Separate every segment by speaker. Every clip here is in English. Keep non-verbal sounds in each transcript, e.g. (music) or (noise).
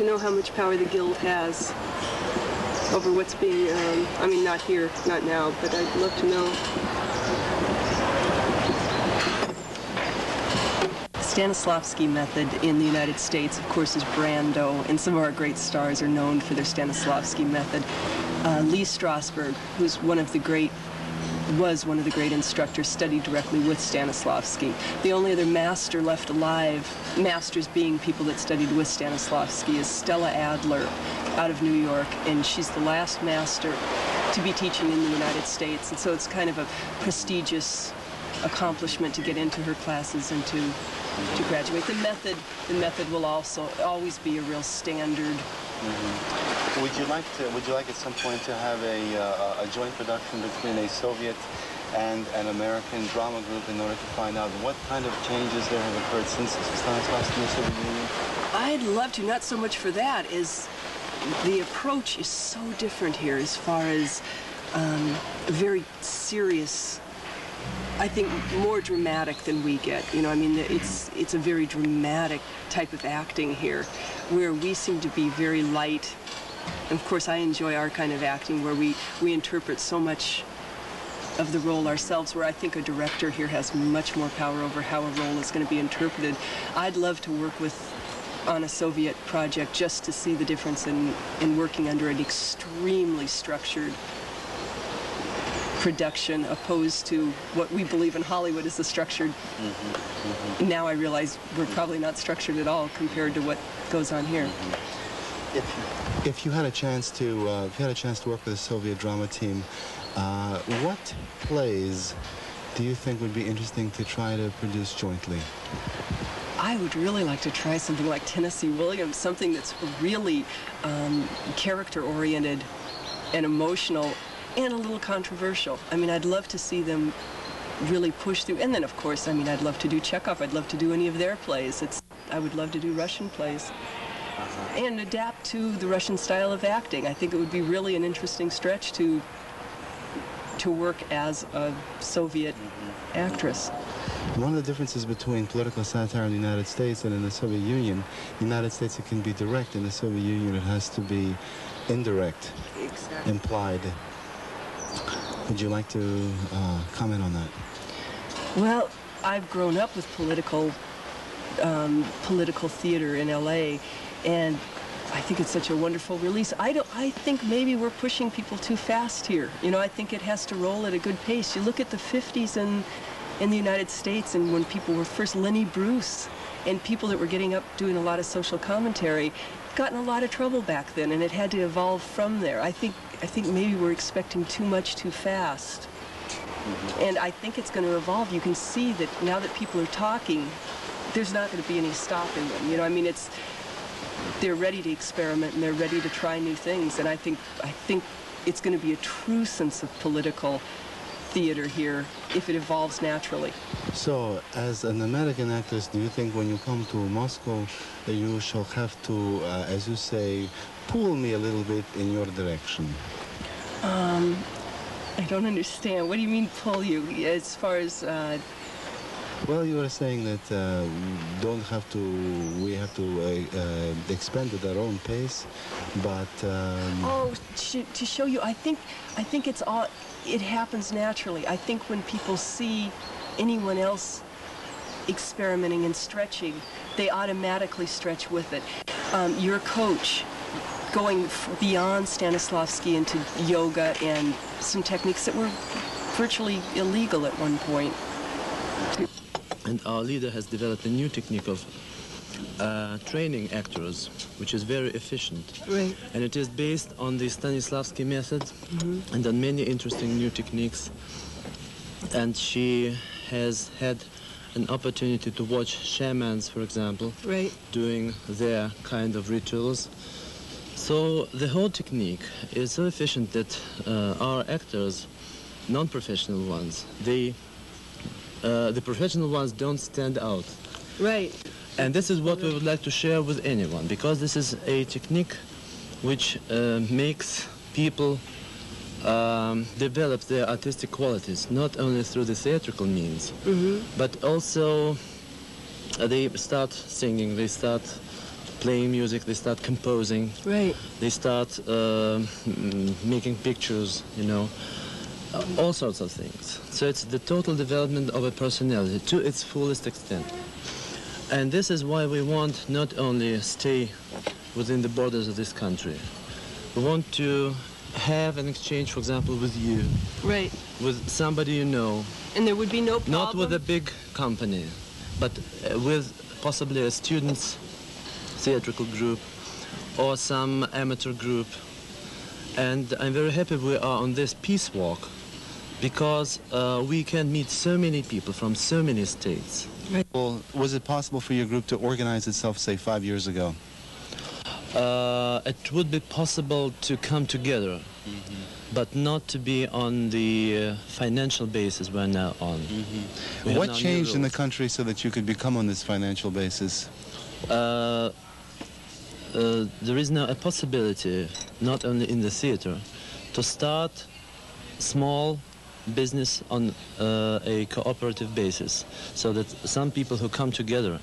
Speaker 1: To know how much power the guild has over what's being, um, I mean, not here, not now, but I'd love to know. Stanislavski method in the United States, of course, is Brando, and some of our great stars are known for their Stanislavski method. Uh, Lee Strasberg, who's one of the great was one of the great instructors, studied directly with Stanislavski. The only other master left alive, masters being people that studied with Stanislavski, is Stella Adler out of New York, and she's the last master to be teaching in the United States. And so it's kind of a prestigious accomplishment to get into her classes and to to graduate. The method, the method will also always be a real standard.
Speaker 2: Mm -hmm. Would you like to? Would you like at some point to have a uh, a joint production between a Soviet and an American drama group in order to find out what kind of changes there have occurred since Stanislavski in the Soviet Union?
Speaker 1: I'd love to. Not so much for that. Is the approach is so different here as far as um, very serious I think more dramatic than we get. You know, I mean, it's it's a very dramatic type of acting here, where we seem to be very light. Of course, I enjoy our kind of acting where we we interpret so much of the role ourselves, where I think a director here has much more power over how a role is going to be interpreted. I'd love to work with on a Soviet project just to see the difference in, in working under an extremely structured production opposed to what we believe in Hollywood is the structured. Mm -hmm, mm -hmm. Now I realize we're probably not structured at all compared to what goes on here. Mm -hmm.
Speaker 2: If, you had a chance to, uh, if you had a chance to work with the Soviet drama team, uh, what plays do you think would be interesting to try to produce jointly?
Speaker 1: I would really like to try something like Tennessee Williams, something that's really um, character-oriented and emotional and a little controversial. I mean, I'd love to see them really push through. And then, of course, I mean, I'd love to do Chekhov. I'd love to do any of their plays. It's, I would love to do Russian plays. And adapt to the Russian style of acting. I think it would be really an interesting stretch to to work as a Soviet actress.
Speaker 2: One of the differences between political satire in the United States and in the Soviet Union, in the United States it can be direct, in the Soviet Union it has to be indirect, exactly. implied. Would you like to uh, comment on that?
Speaker 1: Well, I've grown up with political um, political theater in LA, and I think it's such a wonderful release. I don't. I think maybe we're pushing people too fast here. You know, I think it has to roll at a good pace. You look at the 50s and in the United States, and when people were first Lenny Bruce, and people that were getting up doing a lot of social commentary, got in a lot of trouble back then, and it had to evolve from there. I think I think maybe we're expecting too much too fast. Mm-hmm. And I think it's going to evolve. You can see that now that people are talking, there's not going to be any stopping them. You know, I mean, it's they're ready to experiment and they're ready to try new things. And I think I think it's going to be a true sense of political theater here if it evolves naturally.
Speaker 2: So, as an American actress, do you think when you come to Moscow, that you shall have to, uh, as you say, pull me a little bit in your direction?
Speaker 1: Um, I don't understand. What do you mean pull you? As far as uh,
Speaker 2: well, you were saying that uh, don't have to, we have to uh, uh, expand at our own pace, but... Um...
Speaker 1: Oh, to, to, show you, I think, I think it's all, it happens naturally. I think when people see anyone else experimenting and stretching, they automatically stretch with it. Um, your coach going beyond Stanislavski into yoga and some techniques that were virtually illegal at one point.
Speaker 3: And our leader has developed a new technique of uh, training actors, which is very efficient.
Speaker 1: Right.
Speaker 3: And it is based on the Stanislavski method mm -hmm. and on many interesting new techniques. And she has had an opportunity to watch shamans, for example,
Speaker 1: right.
Speaker 3: doing their kind of rituals. So the whole technique is so efficient that uh, our actors, non-professional ones, they uh, the professional ones don't stand out.
Speaker 1: Right.
Speaker 3: And this is what we would like to share with anyone, because this is a technique which uh, makes people um, develop their artistic qualities, not only through the theatrical means, mm -hmm. but also uh, they start singing, they start playing music, they start composing,
Speaker 1: Right.
Speaker 3: they start uh, making pictures, you know, all sorts of things. So it's the total development of a personality to its fullest extent. And this is why we want not only stay within the borders of this country, we want to have an exchange, for example, with you,
Speaker 1: Right.
Speaker 3: with somebody you know,
Speaker 1: And there would be no problem.
Speaker 3: not with a big company, but uh, with possibly a students' theatrical group or some amateur group. And I'm very happy we are on this peace walk because uh, we can meet so many people from so many states.
Speaker 2: Well, was it possible for your group to organize itself, say, five years ago?
Speaker 3: Uh, it would be possible to come together, but not to be on the uh, financial basis we're now on. We have
Speaker 2: What changed in the country so that you could become on this financial basis?
Speaker 3: Uh, uh, there is now a possibility, not only in the theater, to start small business on uh, a cooperative basis, so that some people who come together,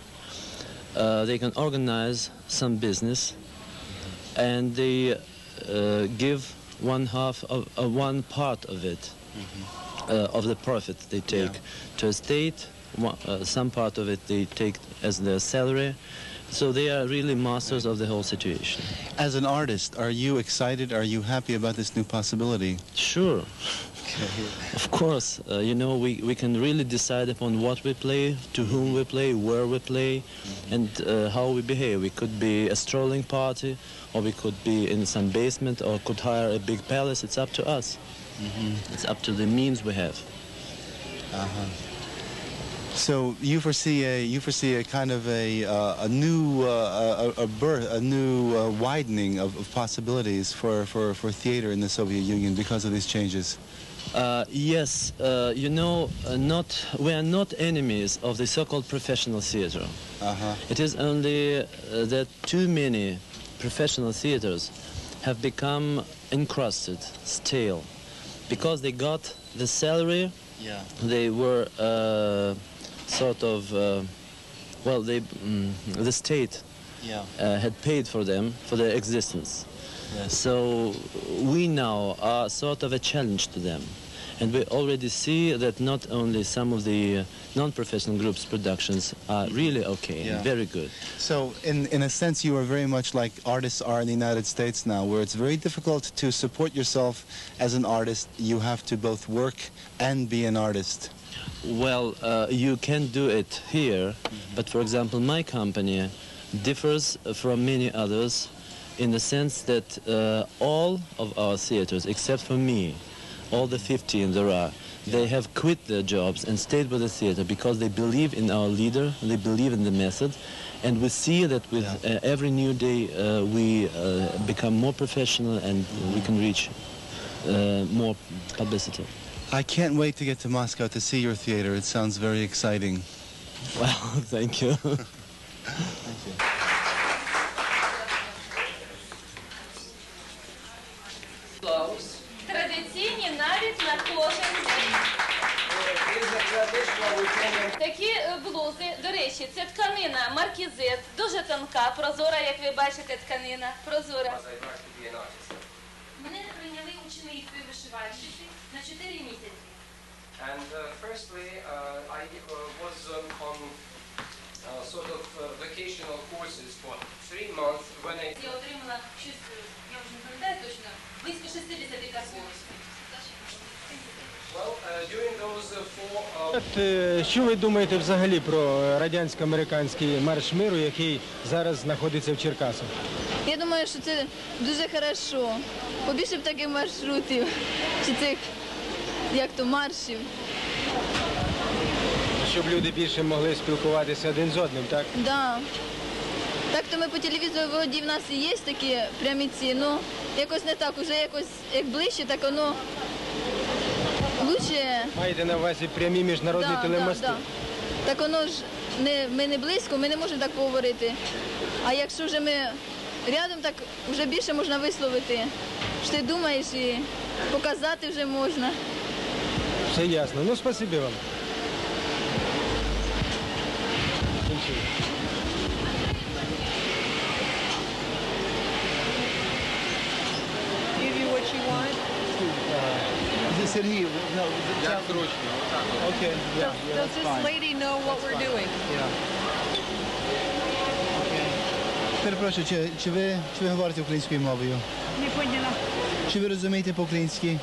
Speaker 3: uh, they can organize some business, and they uh, give one half of uh, one part of it, uh, of the profit they take to a state. One, uh, some part of it they take as their salary. So they are really masters of the whole situation.
Speaker 2: As an artist, are you excited? Are you happy about this new possibility?
Speaker 3: Sure. Of course, uh, you know, we, we can really decide upon what we play, to whom we play, where we play, and uh, how we behave. We could be a strolling party, or we could be in some basement, or could hire a big palace. It's up to us. It's up to the means we have.
Speaker 2: So you foresee a you foresee a kind of a uh, a new uh, a, a birth a new uh, widening of, of possibilities for, for, for theater in the Soviet Union because of these changes.
Speaker 3: Uh, yes, uh, you know, uh, not we are not enemies of the so-called professional theater.
Speaker 2: Uh-huh.
Speaker 3: It is only uh, that too many professional theaters have become encrusted, stale, because they got the salary.
Speaker 2: Yeah.
Speaker 3: They were uh, sort of, uh, well, they mm, the state
Speaker 2: Yeah.
Speaker 3: uh, had paid for them for their existence. So we now are sort of a challenge to them. And we already see that not only some of the uh, non-professional groups' productions are really okay,
Speaker 2: Yeah.
Speaker 3: very good.
Speaker 2: So in, in a sense, you are very much like artists are in the United States now, where it's very difficult to support yourself as an artist. You have to both work and be an artist.
Speaker 3: Well, uh, you can do it here, but for example, my company differs from many others in the sense that uh, all of our theaters, except for me, all the 15 there are, they have quit their jobs and stayed with the theater because they believe in our leader, they believe in the method, and we see that with uh, every new day uh, we uh, become more professional and we can reach uh, more publicity.
Speaker 2: I can't wait to get to Moscow to see your theater. It sounds very exciting. (laughs)
Speaker 3: Well, thank you. (laughs)
Speaker 4: thank you. Такі е, блузи, до речі, це тканина маркізет, дуже тонка, прозора, як ви бачите, тканина, прозора. Мене прийняли ученицею вишивальщиці на 4 місяці.
Speaker 5: And uh, firstly, uh, I uh, was um, on uh, sort of uh, vacational courses for three months when I
Speaker 4: Я отримала щось, я вже не пам'ятаю точно, близько 60 касок.
Speaker 5: well uh, during those uh, four uh,
Speaker 6: От, е, Що ви думаєте взагалі про радянсько-американський марш миру, який зараз знаходиться в Черкасах?
Speaker 7: Я думаю, що це дуже хорошо. Побільше б таких маршрутів, чи цих, як то, маршів.
Speaker 6: Щоб люди більше могли спілкуватися один з одним, так?
Speaker 7: Да. Так то ми по телевізору вроді в нас і є такі прямі ці, ну якось не так, уже якось як ближче, так воно ближче.
Speaker 6: Маєте на увазі прямі міжнародні
Speaker 7: Да,
Speaker 6: телемости?
Speaker 7: да, да. Так воно ж не, ми не близько, ми не можемо так поговорити. А якщо вже ми рядом, так вже більше можна висловити. Що ти думаєш і показати вже можна.
Speaker 6: Все ясно. Ну, спасибі вам. Give
Speaker 8: you what you want.
Speaker 9: Uh, Сергій, no,
Speaker 10: Як зручно.
Speaker 9: okay, yeah,
Speaker 8: Does,
Speaker 9: yeah,
Speaker 8: does
Speaker 9: that's
Speaker 8: this
Speaker 9: fine.
Speaker 8: lady know what we're doing?
Speaker 9: Yeah. Okay. Перепрошую, чи, чи, ви, чи ви говорите українською мовою?
Speaker 11: Не поняла.
Speaker 9: Чи ви розумієте по-українськи?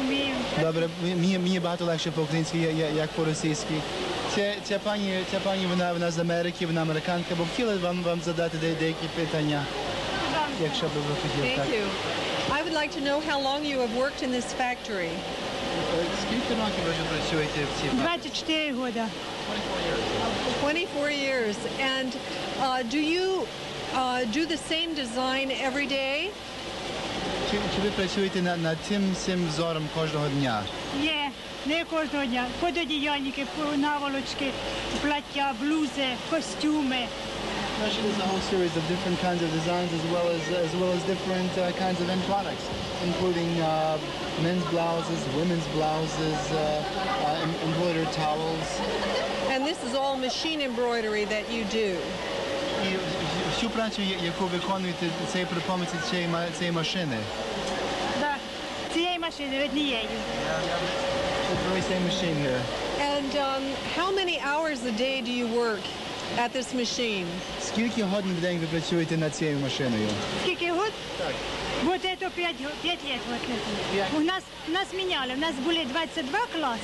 Speaker 11: Вмію.
Speaker 9: Добре, мені, мені багато легше по-українськи, я- я- як по-російськи. Ця, ця пані, ця пані вона, вона з Америки, вона американка, бо хотіла вам, вам задати де- деякі питання, якщо б ви хотіли.
Speaker 8: Thank
Speaker 9: так.
Speaker 8: you. I would like to know how long you have worked in this factory.
Speaker 9: Скільки років ви вже працюєте в цій
Speaker 11: 24 года.
Speaker 8: 24 years. And uh, do you uh, do the same design every day?
Speaker 9: Чи, чи ви працюєте над, над цим, цим взором кожного дня?
Speaker 11: Ні, не кожного дня. Пододіяльники, наволочки, плаття, блузи, костюми.
Speaker 9: Actually, there's a whole series of different kinds of designs as well as as well as different uh, kinds of end products, including uh, men's blouses, women's blouses, uh, uh, em- embroidered towels.
Speaker 8: And this is all machine embroidery that you do.
Speaker 9: І всю працю, я- яку виконуєте, це є при допомозі цієї, ма- цієї машини.
Speaker 11: Да. Цієї машини, однієї.
Speaker 9: It's very same machine here.
Speaker 8: And um, how many hours a day do you work at this machine?
Speaker 9: Скільки годин в день ви працюєте над цією машиною?
Speaker 11: Скільки год?
Speaker 9: Так.
Speaker 11: Вот это 5, 5 лет вот это.
Speaker 9: Пять.
Speaker 11: У нас, нас меняли. У нас были 22 класс,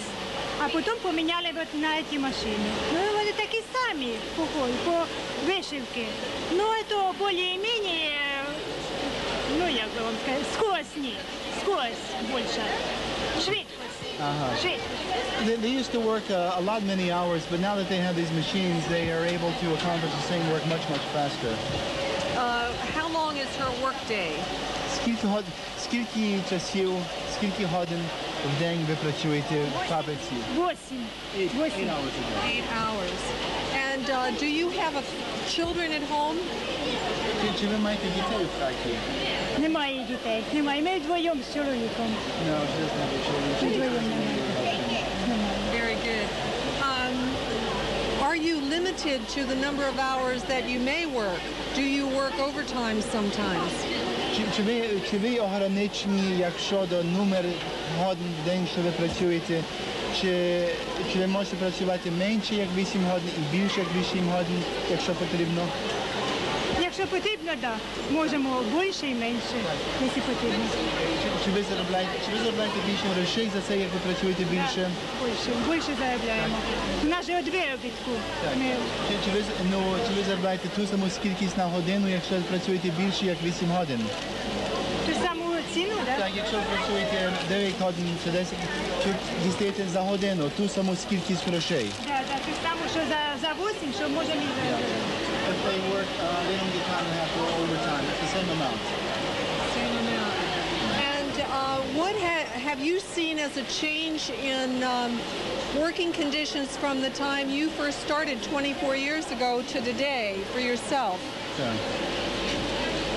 Speaker 11: а потом поменяли вот на эти машины. Ну, вони такі самі, похожі, по вишивки. Ну, это более-менее, ну, як би вам сказати, скосні, скось більше. Швидкость.
Speaker 9: Ага.
Speaker 11: Швидкость.
Speaker 9: They, they used to work uh, a lot many hours, but now that they have these machines, they are able to accomplish the same work much, much faster.
Speaker 8: Uh, how long is her work day?
Speaker 9: Скільки, год... скільки часів, скільки годин в день ви працюєте в фабриці?
Speaker 11: Восемь. Восемь.
Speaker 8: Eight hours. And uh, do you have a, children at home?
Speaker 9: Чи, чи ви маєте дітей у фабриці?
Speaker 11: Немає дітей, немає. Ми вдвоєм з чоловіком.
Speaker 9: No, she doesn't have a children.
Speaker 11: Вдвоєм немає.
Speaker 8: Good. Um, are you limited to the number of hours that you may work? Do you work overtime sometimes?
Speaker 9: Чи, ви, чи ви ограничені, якщо до номер годин в день, що ви працюєте? Чи, чи ви можете працювати менше, як 8 годин, і більше, як 8 годин, якщо потрібно?
Speaker 11: Якщо потрібно, так. Да. Можемо більше і менше, якщо потрібно.
Speaker 9: Чи, ви заробляєте, чи ви заробляєте більше грошей за це, як ви працюєте більше?
Speaker 11: Більше, більше заробляємо. У нас же одвиробітку.
Speaker 9: Так.
Speaker 11: Ми
Speaker 9: Чи, чи, ви, ну, чи ви заробляєте ту саму кількість на годину, якщо працюєте більше, як 8 годин?
Speaker 11: ту саму ціну, так?
Speaker 9: Так, якщо ви працюєте 9 годин чи 10, чи дістаєте за годину ту саму кількість грошей?
Speaker 11: Да, да, ту саму, що за, за 8, що можемо і заробити.
Speaker 9: they work, uh, they don't get time and a half or overtime. It's the same amount.
Speaker 8: Same amount. And uh, what ha have you seen as a change in um, working conditions from the time you first started 24 years ago to today for yourself?
Speaker 9: Sure.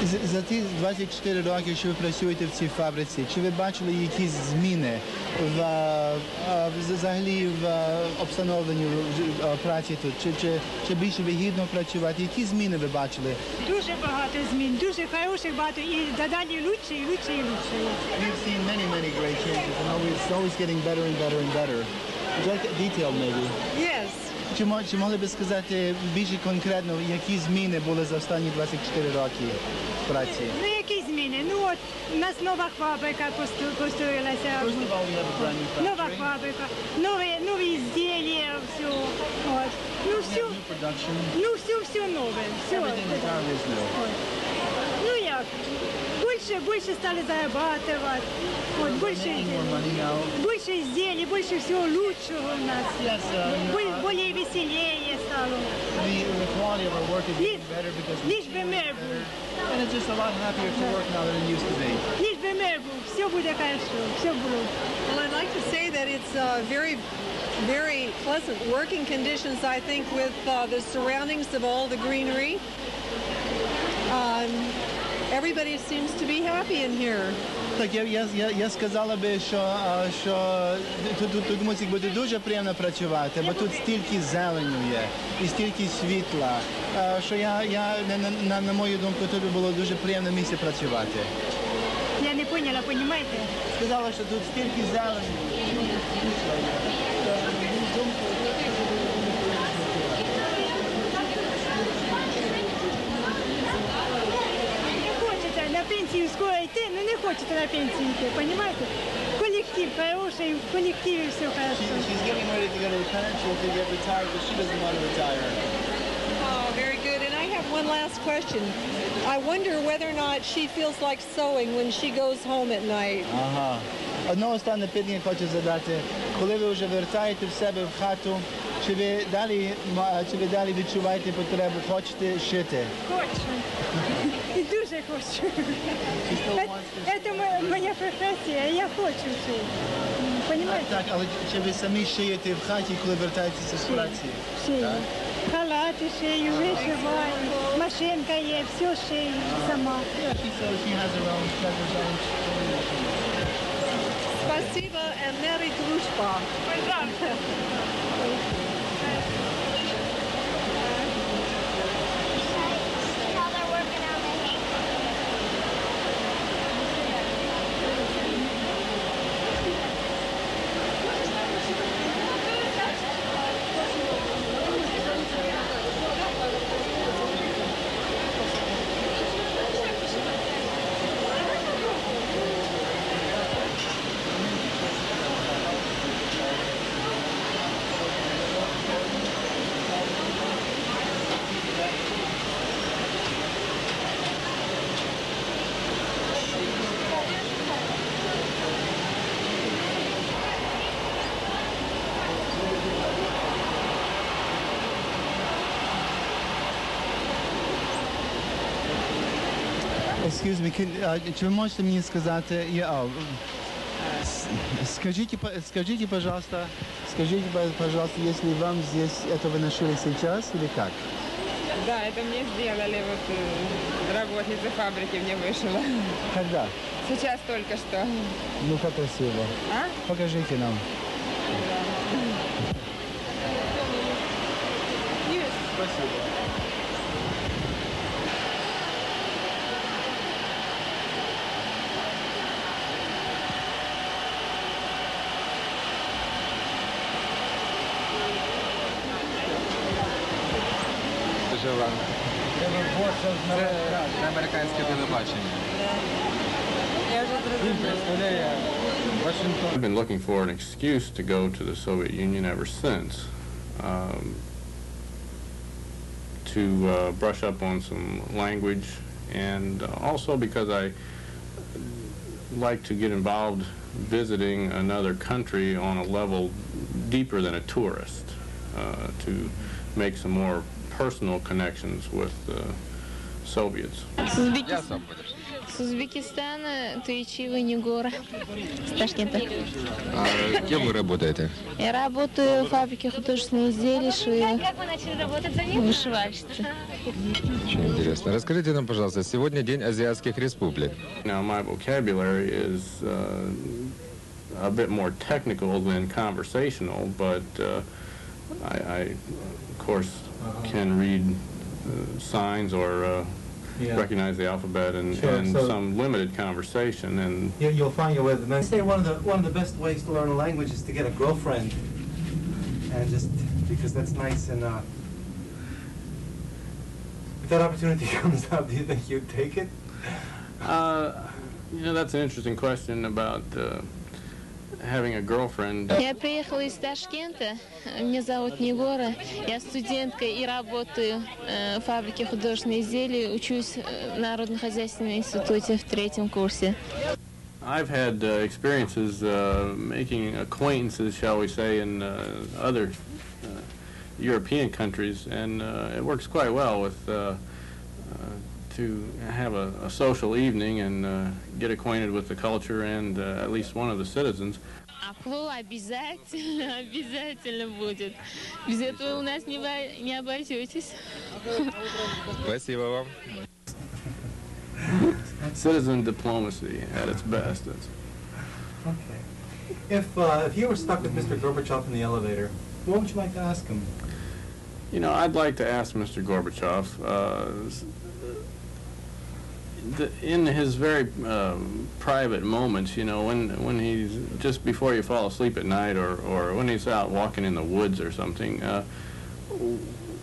Speaker 9: За, ті 24 роки, що ви працюєте в цій фабриці, чи ви бачили якісь зміни в, взагалі в обстановленні праці тут? Чи, чи, чи більше вигідно працювати? Які зміни ви бачили?
Speaker 11: Дуже багато змін, дуже хороших багато і додалі лучше, і лучше, і лучше.
Speaker 9: We've seen many, many great changes, and always, always getting better and better and better. Would you like a detail, maybe?
Speaker 8: Yes.
Speaker 9: Чи, чи могли би сказати більше конкретно, які зміни були за останні 24 роки в праці?
Speaker 11: Ну які зміни? Ну от у нас нова фабрика построїлася. Нова фабрика, нові, нові ізділля, все. От. Ну все, ну все, все нове. Все. Ну як? Більше, більше стали зарабатывать. От, більше, більше ізділля, більше всього лучшого у нас. Более
Speaker 9: quality of our work is getting better because and it's just a lot happier to work now than it used to be.
Speaker 8: Well, I'd like to say that it's uh, very, very pleasant working conditions, I think, with uh, the surroundings of all the greenery. Um, everybody seems to be happy in here.
Speaker 9: Так, я, я, я, я сказала би, що, що тут, тут, тут мусить бути дуже приємно працювати, бо тут стільки зеленю є і стільки світла, що я, я на, на, на мою думку, тут було дуже приємне місце працювати.
Speaker 11: Я не поняла, понімаєте?
Speaker 9: Сказала, що тут стільки зелені.
Speaker 11: на пенсію скоро йти, ну не хочеться на пенсію йти, понімаєте? Колектив хороший, в колективі все хорошо.
Speaker 9: She's getting ready to go to the pension to get retired, but she doesn't want to retire.
Speaker 8: Oh, very good. And I have one last question. I wonder whether or not she feels like sewing when she goes home at night.
Speaker 9: Ага. Одне останнє питання хочу задати. Коли ви вже вертаєте в себе в хату, чи ви далі, ма- чи ви далі відчуваєте потребу, хочете шити?
Speaker 11: Хочу. І дуже хочу. Це моя- моя професія, я хочу жити. Понімаєте?
Speaker 9: Так, але чи ви самі шиєте в хаті, коли вертаєтеся з праці?
Speaker 11: Шию. Халати шию, вишиваю, машинка є, все шию сама.
Speaker 9: Yeah, she says she Чи ви можете мені сказати, я, а, скажите, скажите, пожалуйста, скажите, по- пожалуйста, если вам здесь это нашили сейчас или как?
Speaker 12: Да, это мне сделали, вот работница фабрики мне вышила.
Speaker 9: Когда?
Speaker 12: Сейчас только что.
Speaker 9: Ну, как красиво.
Speaker 12: А?
Speaker 9: Покажите нам. Спасибо.
Speaker 13: Це американське телебачення.
Speaker 14: I've been looking for an excuse to go to the Soviet Union ever since, um, to uh, brush up on some language, and also because I like to get involved visiting another country on a level deeper than a tourist, uh, to make some more personal connections with the Soviets.
Speaker 13: Сам будеш.
Speaker 15: С Узбекистана, Туичива, Негора, с (laughs) Ташкента.
Speaker 13: А кем вы работаете?
Speaker 15: Я работаю в фабрике художественных изделий, швею,
Speaker 16: Как вы начали работать за ним?
Speaker 15: вышивальщица.
Speaker 13: Очень интересно. Расскажите нам, пожалуйста, сегодня День азиатских республик.
Speaker 14: Now, my vocabulary is uh, a bit more technical than conversational, but uh, I, I, of course, can read uh, signs or uh,
Speaker 17: Yeah.
Speaker 14: recognize the alphabet and,
Speaker 17: Sure,
Speaker 14: and
Speaker 17: so-
Speaker 14: some limited conversation. And
Speaker 17: You, you'll find your way. The men say one of the one of the best ways to learn a language is to get a girlfriend, and just because that's nice and uh, if that opportunity (laughs) comes up, do you think you'd take it?
Speaker 14: uh, you know, that's an interesting question about uh, having a girlfriend.
Speaker 15: Я приехала из Ташкента, меня зовут Негора, я студентка и работаю э, в фабрике художественных изделий, учусь э, в Народно-хозяйственном институте в третьем курсе.
Speaker 14: I've had uh, experiences uh, making acquaintances, shall we say, in uh, other uh, European countries, and uh, it works quite well with uh, uh, to have a, a social evening and uh, get acquainted with the culture and uh, at least one of the citizens.
Speaker 15: Апло обязательно, (laughs) обязательно будет. Без этого у нас не, во- не обойдетесь.
Speaker 13: Спасибо вам.
Speaker 14: Citizen diplomacy at its best. It's,
Speaker 17: Okay. If uh, if you were stuck with Mr. Gorbachev in the elevator, what would you like to ask him?
Speaker 14: You know, I'd like to ask Mr. Gorbachev, uh, s- the, in his very um, private moments, you know, when when he's just before you fall asleep at night, or or when he's out walking in the woods or something, uh,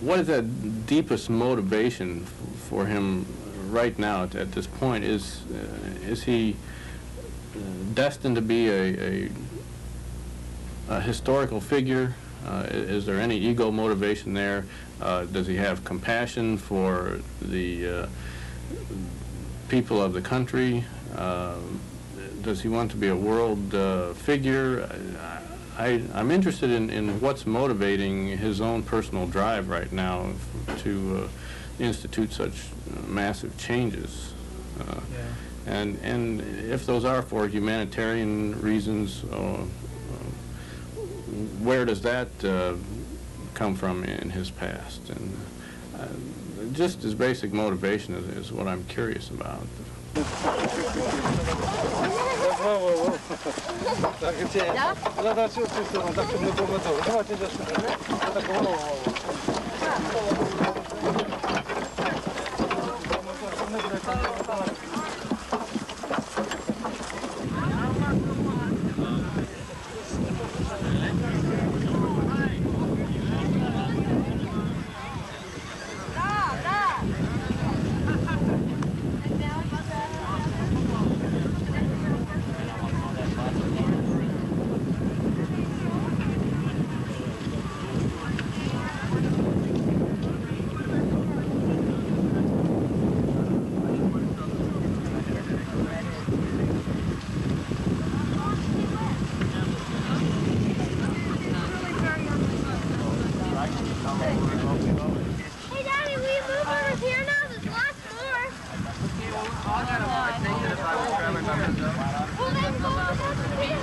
Speaker 14: what is that deepest motivation for him right now at, at this point? Is uh, is he uh, destined to be a, a, a historical figure? Uh, is there any ego motivation there? Uh, does he have compassion for the uh, people of the country? Uh, does he want to be a world uh, figure? I, I'm interested in, in what's motivating his own personal drive right now to uh, institute such massive changes. Uh, and, and if those are for humanitarian reasons, where does that uh, come from in his past? And uh, just his basic motivation is, is what I'm curious about.
Speaker 18: Hey, Daddy, we move over here now. There's lots more. Well, then go over there.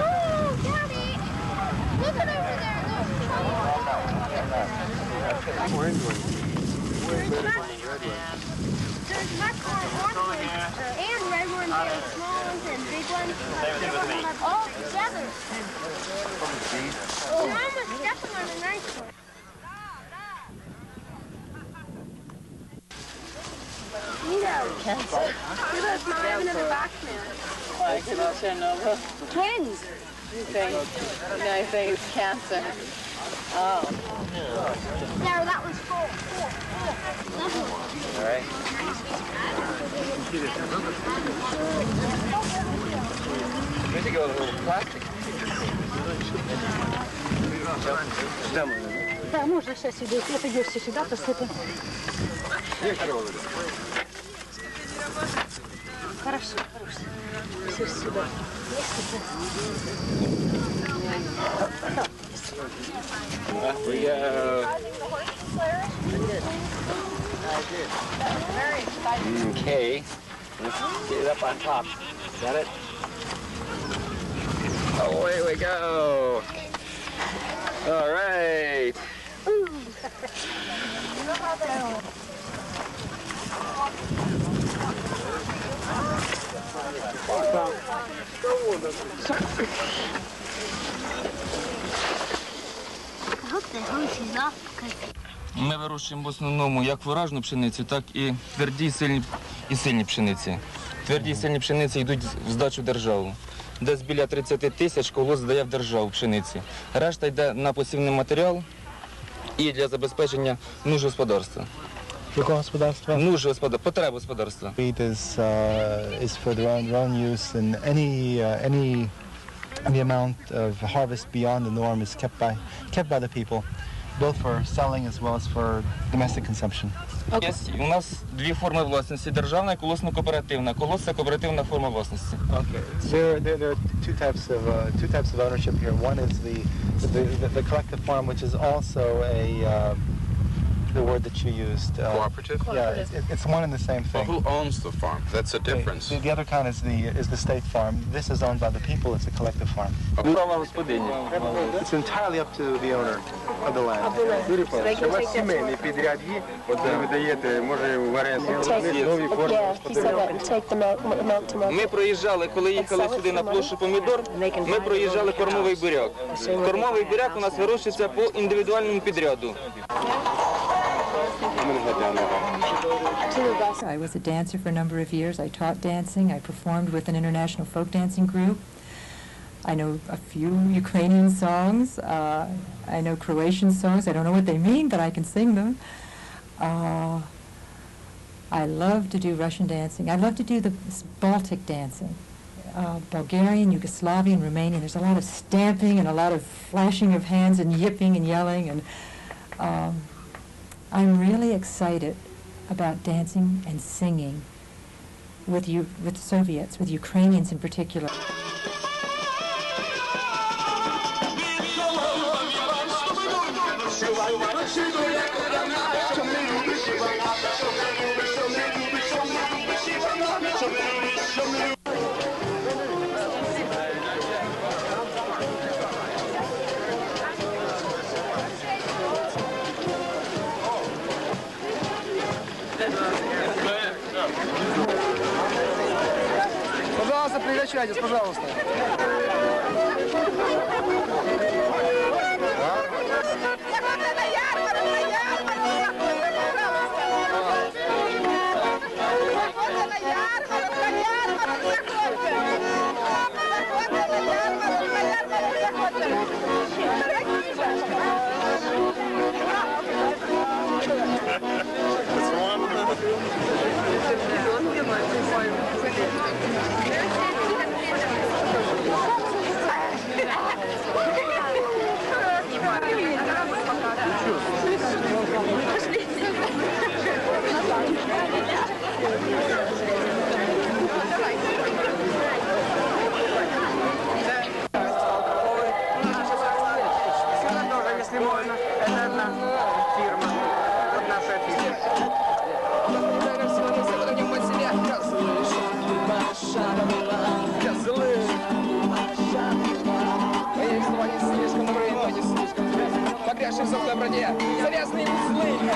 Speaker 18: Oh, Daddy, look at over there. There's much more orange ones and red ones and small ones and big ones. All together. You're almost stepping on a nice one. Look at those mom having another box now. Twins
Speaker 12: You think, no, you think it's cancer. Oh.
Speaker 18: There, that one's full. full, full.
Speaker 12: All right. We should go with a little plastic.
Speaker 19: Да, можно сейчас сюда. Если отойдешь сюда, посыпем. Хорошо,
Speaker 12: We go. Okay. Let's get it up on top. Got it? Mm, Away oh, we go. All right. (laughs)
Speaker 20: Ми вирощуємо в основному як фуражну пшеницю, так і тверді і сильні, і сильні пшениці. Тверді і сильні пшениці йдуть в здачу державу. Десь біля 30 тисяч колос здає в державу пшениці. Решта йде на посівний матеріал і для забезпечення нужд господарства.
Speaker 2: Якого господарства?
Speaker 20: Нужд господарства, потреб господарства.
Speaker 2: Wheat is uh, is for their own, their own use, and any uh, any the amount of harvest beyond the norm is kept by kept by the people, both for selling as well as for domestic consumption.
Speaker 20: Є у нас дві форми власності: державна і колосно-кооперативна. Колос це кооперативна форма власності.
Speaker 2: Okay. There, there, there are two types of uh, two types of ownership here. One is the the, the, the collective farm, which is also a uh,
Speaker 21: the word that you used. Uh,
Speaker 22: Cooperative?
Speaker 21: Yeah, it's, it's one and the same
Speaker 22: Well, who owns the farm? That's a difference.
Speaker 21: The, the other kind is the is the state farm. This is owned by the people. It's a collective farm. It's entirely up to the owner of the land.
Speaker 23: У вас? От ви видаєте, може, в оренду нові форми
Speaker 20: Ми проїжджали, коли їхали сюди на площу помідор, ми проїжджали кормовий буряк. Кормовий буряк у нас вирощується по індивідуальному підряду.
Speaker 24: I was a dancer for a number of years. I taught dancing. I performed with an international folk dancing group. I know a few Ukrainian songs. Uh, I know Croatian songs. I don't know what they mean, but I can sing them. Uh, I love to do Russian dancing. I love to do the Baltic dancing. Uh, Bulgarian, Yugoslavian, Romanian. There's a lot of stamping and a lot of flashing of hands and yipping and yelling. And um, I'm really excited about dancing and singing with you, with Soviets, with Ukrainians in particular.
Speaker 23: Пожалуйста, прекращайтесь, пожалуйста. Ha ha ha. Thank you. грязные. Погрязшие в сухой броне, завязанные узлы.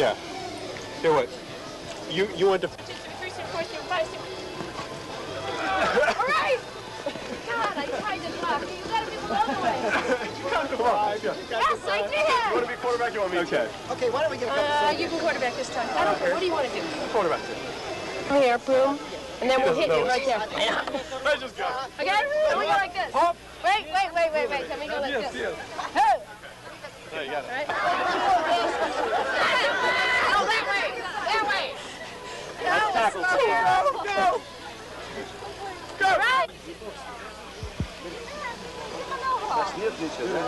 Speaker 22: Yeah. Here, what? You you want to?
Speaker 4: All right. God, I tried to talk. You gotta be the other way.
Speaker 22: Come on.
Speaker 4: Yes, I did.
Speaker 22: You want to be quarterback? You want me? Okay.
Speaker 8: Okay, why don't we get
Speaker 4: Uh, you can quarterback this time. I don't care. What do you want to do?
Speaker 22: Quarterback.
Speaker 4: Come here, Pooh. And then we'll hit
Speaker 22: doesn't
Speaker 4: you right there.
Speaker 22: Let's just go.
Speaker 4: Okay? Then we go like this. Wait, wait, wait, wait, wait. Then we go like
Speaker 22: Yes,
Speaker 4: this.
Speaker 22: yes.
Speaker 4: Hey!
Speaker 22: There, you got it.
Speaker 4: Right? Go, go!
Speaker 22: Go!
Speaker 4: Right. Здесь нет ничего, да?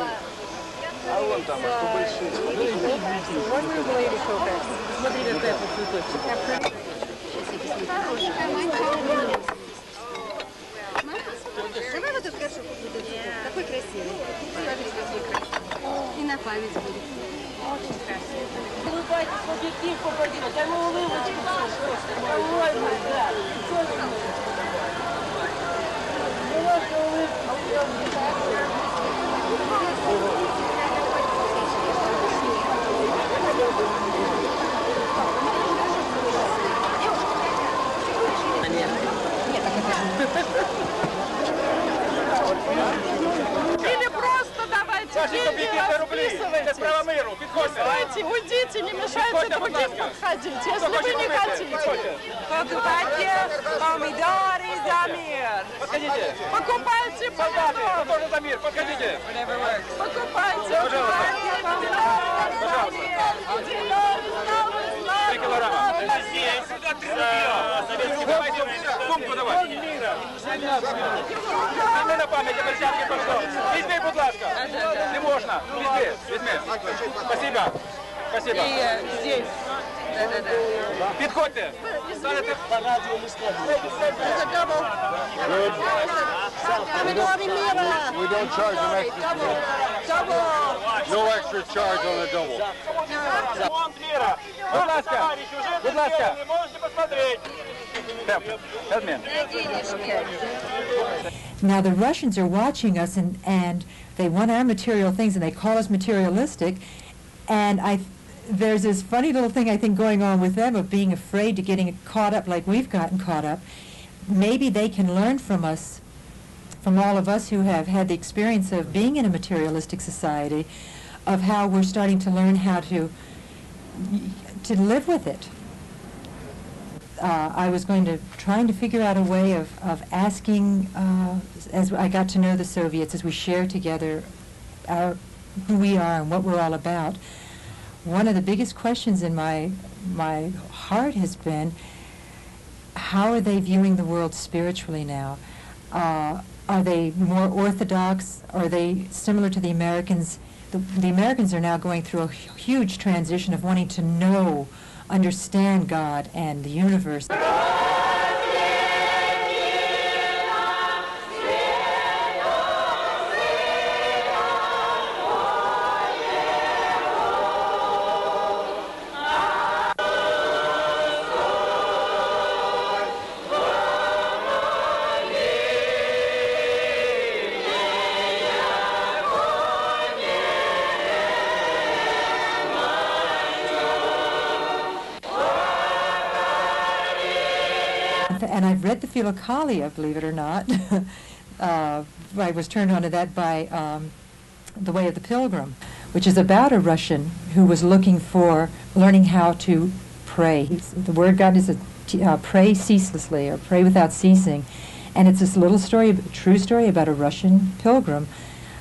Speaker 22: А вон там, а кто большие? Можно было или что Смотри, какая это цветочек.
Speaker 25: Давай вот эту горшок. Такой красивый. И на память будет. Очень красиво.
Speaker 1: Улыбайтесь в объектив, попадите. Дай ему улыбочку. Ой, мой, да. Немножко улыбки.
Speaker 26: Или просто давайте
Speaker 22: Сашенька,
Speaker 26: деньги
Speaker 22: бегите рубли.
Speaker 26: расписывайте.
Speaker 22: Це справа миру. Підходьте.
Speaker 26: Давайте, уйдите, не мешайте
Speaker 22: Підходьте, будь
Speaker 26: другим
Speaker 22: ласка.
Speaker 26: подходить,
Speaker 22: Хто
Speaker 26: если
Speaker 22: хоче
Speaker 26: вы не
Speaker 22: купити?
Speaker 26: хотите.
Speaker 22: Підходьте.
Speaker 26: Покупайте помидоры за мир.
Speaker 22: Подходите.
Speaker 26: Покупайте
Speaker 22: Солдаты,
Speaker 26: помидоры.
Speaker 22: кто тоже за мир? Подходите.
Speaker 26: Покупайте
Speaker 22: Пожалуйста. Три килограмма. Сумку давай. Не на пам'ять, перчатки пardon. Візьми, будь ласка. Не можна. Візьми, візьми. Спасибо. Спасибо.
Speaker 26: Э, здесь. Да-да-да.
Speaker 22: Підходьте. Станете по радіо
Speaker 25: Помидоры мира.
Speaker 27: We don't charge an extra. No extra charge on a double.
Speaker 22: Будь ласка. Будь ласка. Help me.
Speaker 24: Now the Russians are watching us and, and they want our material things and they call us materialistic. And I, there's this funny little thing I think going on with them of being afraid to getting caught up like we've gotten caught up. Maybe they can learn from us, from all of us who have had the experience of being in a materialistic society, of how we're starting to learn how to to live with it uh, I was going to trying to figure out a way of, of asking uh, as I got to know the Soviets as we share together our who we are and what we're all about. One of the biggest questions in my my heart has been how are they viewing the world spiritually now? Uh, are they more orthodox? Are they similar to the Americans? The, the Americans are now going through a huge transition of wanting to know, understand God and the universe. The Philokalia, believe it or not. (laughs) uh, I was turned on to that by um, The Way of the Pilgrim, which is about a Russian who was looking for learning how to pray. The word God is a uh, pray ceaselessly or pray without ceasing. And it's this little story, true story about a Russian pilgrim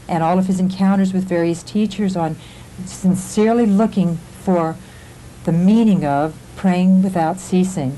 Speaker 24: and all of his encounters with various teachers on sincerely looking for the meaning of praying without ceasing.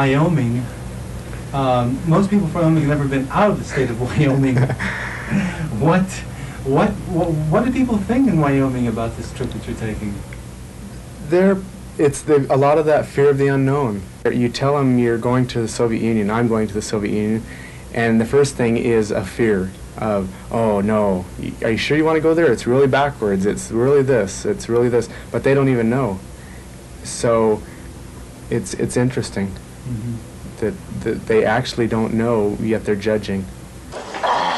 Speaker 9: Wyoming, um, most people from Wyoming have never been out of the state of (laughs) Wyoming. what, what, what, what do people think in Wyoming about this trip that you're taking?
Speaker 28: There, it's the, a lot of that fear of the unknown. You tell them you're going to the Soviet Union, I'm going to the Soviet Union, and the first thing is a fear of, oh no, are you sure you want to go there? It's really backwards, it's really this, it's really this, but they don't even know. So it's, it's interesting that, that they actually don't know, yet they're judging.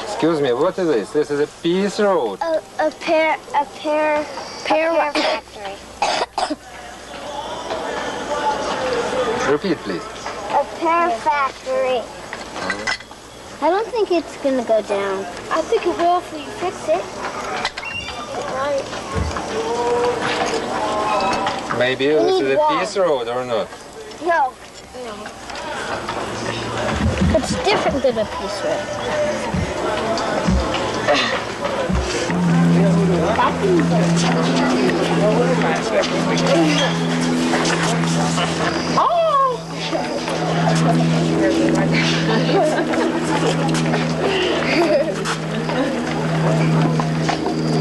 Speaker 13: Excuse me, what is this? This is a peace road.
Speaker 18: A, a pear, a pear, pear, factory.
Speaker 13: Repeat, please.
Speaker 18: A pear factory. I don't think it's gonna go down. I think it will if we fix it.
Speaker 13: Maybe
Speaker 18: We
Speaker 13: this is a
Speaker 18: wall.
Speaker 13: peace road or not.
Speaker 18: No. No. It's different than a piece. Oh!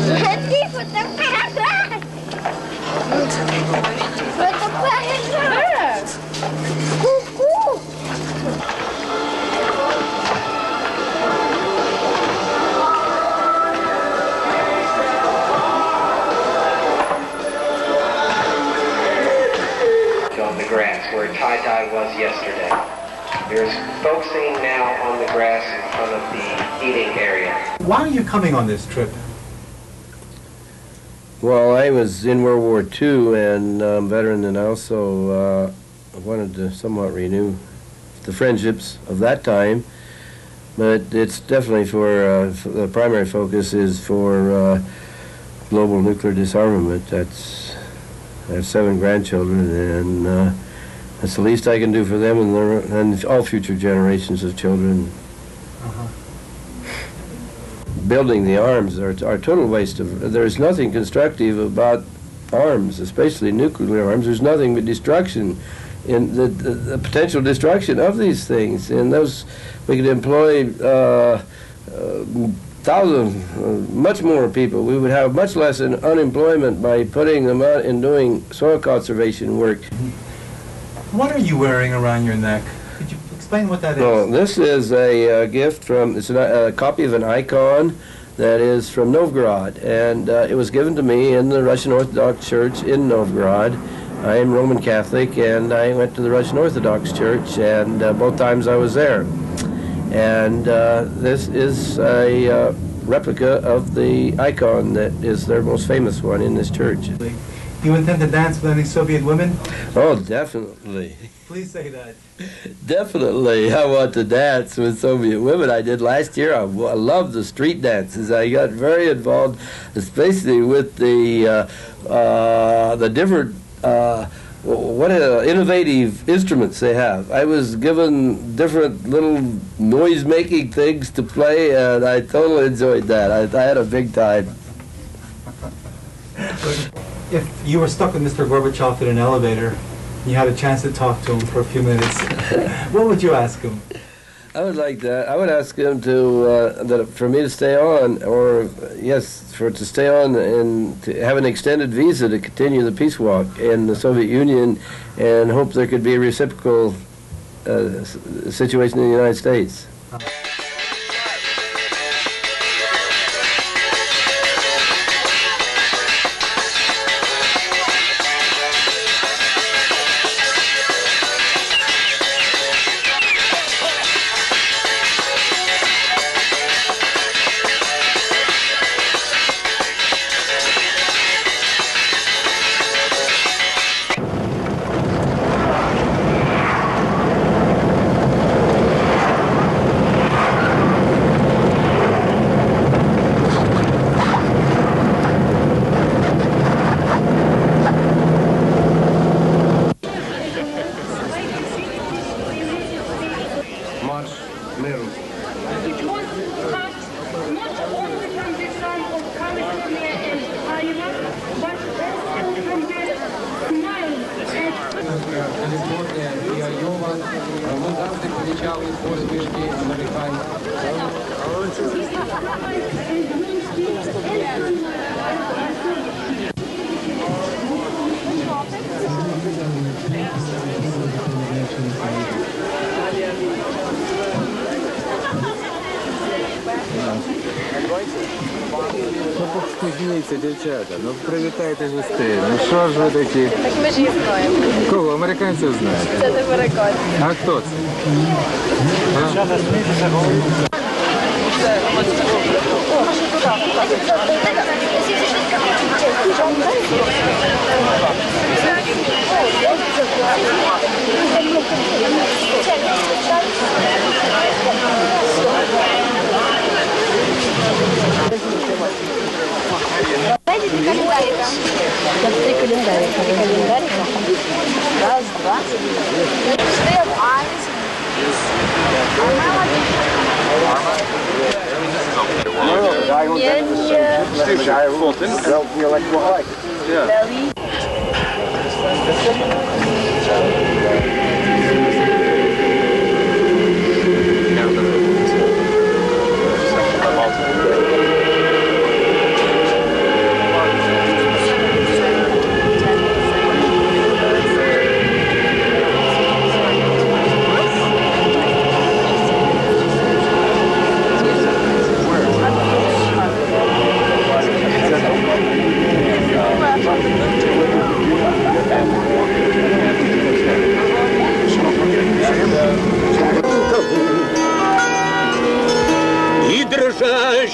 Speaker 18: Let's (laughs) with the
Speaker 29: tie-dye was yesterday. There's folks singing now on the grass in front of the eating area.
Speaker 9: Why are you coming on this trip?
Speaker 30: Well, I was in World War II and um, veteran, and I also uh, wanted to somewhat renew the friendships of that time. But it's definitely for uh, f- the primary focus is for uh, global nuclear disarmament. That's I have seven grandchildren, and that's the least I can do for them and, their, and all future generations of children. Building the arms are, are total waste of. There's nothing constructive about arms, especially nuclear arms. There's nothing but destruction, in the, the, the potential destruction of these things. And those we could employ. Uh, uh, thousand, uh, much more people. We would have much less unemployment by putting them out and doing soil conservation work.
Speaker 9: What are you wearing around your neck? Could you explain what that is?
Speaker 30: Well, this is a uh, gift from, it's an, a copy of an icon that is from Novgorod, and uh, it was given to me in the Russian Orthodox Church in Novgorod. I am Roman Catholic, and I went to the Russian Orthodox Church, and uh, both times I was there. And uh, this is a uh, replica of the icon that is their most famous one in this church.
Speaker 9: You intend to dance with any Soviet women?
Speaker 30: Oh, definitely.
Speaker 9: Please say that.
Speaker 30: Definitely, I want to dance with Soviet women. I did last year. I, I love the street dances. I got very involved, especially with the uh, uh, the different uh, what uh, innovative instruments they have. I was given different little noise-making things to play, and I totally enjoyed that. I, I had a big time. (laughs)
Speaker 31: if you were stuck with Mr. Gorbachev in an elevator, you had a chance to talk to him for a few minutes, (laughs) what would you ask him?
Speaker 30: I would like that. I would ask him to uh, that for me to stay on, or yes, for to stay on and to have an extended visa to continue the peace walk in the Soviet Union, and hope there could be a reciprocal uh, situation in the United States.
Speaker 13: Спізніться, дівчата, ну привітайте гостей. Ну що ж ви такі?
Speaker 32: Так ми ж її знаємо.
Speaker 13: Кого? Американців знаєте?
Speaker 32: Це не перекон.
Speaker 13: А хто це?
Speaker 25: Дайте три календарика. Три календарика. Три календарика. Раз, два. Stay up eyes.
Speaker 27: Steve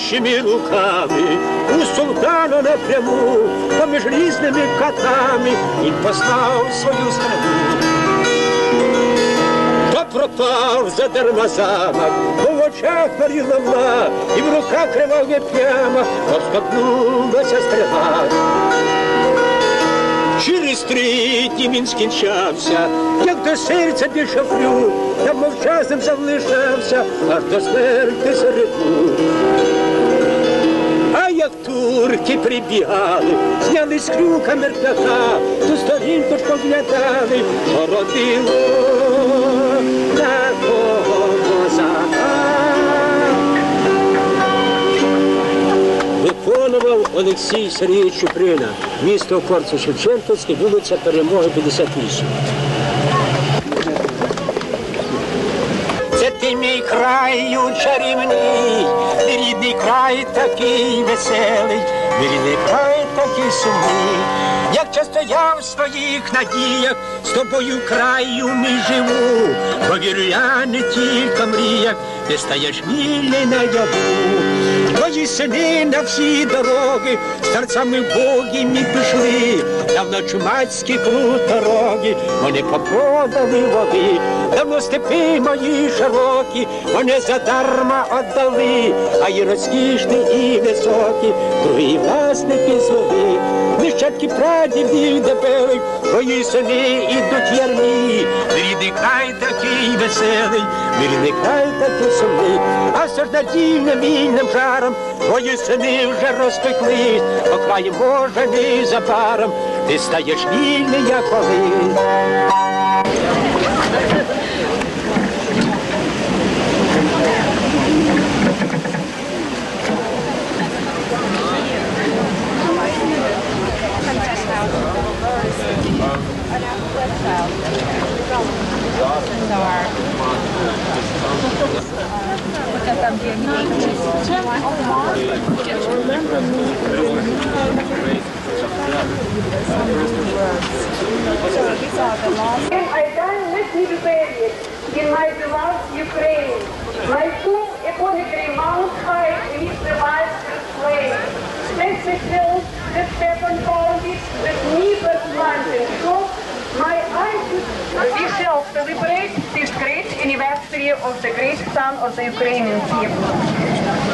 Speaker 33: Дрожащими руками. У султана напряму, поміж різними катами і послав свою страну. То пропав задарма замок, бо в очах горіла мла, і в руках криваві п'яма, розкопнулася стрела. Через три дні він скінчався, як до серця більше флю, та мовчазним залишався, аж до смерти серед турки прибігали, зняли з крюка мертвяка, ту сторінку поглядали, породило такого козака. Виконував Олексій Сергійович Чуприна, місто Корцу Шевченківське, вулиця Перемоги 58. Це ти мій краю чарівний, рідний край такий веселий, рідний край такий сумний. Як часто я в своїх надіях з тобою краю ми живу, бо вірю я не тільки мріях, ти стаєш вільний наяву. Твої сини на всі дороги, серцями Боги ми пішли, давно чумацькі крутороги, вони попродали воги, давно степи мої широкі, вони задарма отдали, а і розкішні, і високі, другі власники свої. Нащадки прадідів дебелих, твої сини ідуть ярмі, рідний край такий веселий, рідний край такий сумний, а надійним вільним жаром, твої сини вже розпеклись, по краю може незабаром, ти стаєш вільний, як колись.
Speaker 34: I done with me in my beloved Ukraine. My tomb upon green mount high the. Space filled with seven founded, with never planting shop. My eyes we shall celebrate this great anniversary of the great son of the Ukrainian people.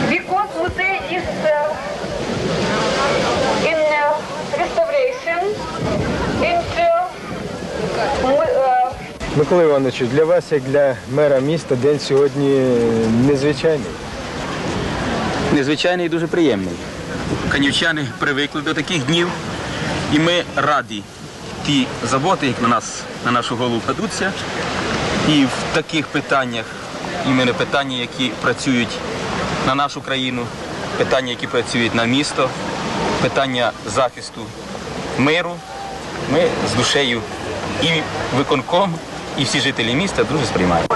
Speaker 34: Because Muzey is uh, in uh, restoration, into uh,
Speaker 6: Микола Івановичу, для вас, як для мера міста, день сьогодні незвичайний.
Speaker 35: Незвичайний і дуже приємний. Канівчани привикли до таких днів, і ми раді ті заботи, як на нас, на нашу голову кладуться. І в таких питаннях, іменно питання, які працюють на нашу країну, питання, які працюють на місто, питання захисту миру, ми з душею і виконком, і всі жителі міста дуже сприймаємо.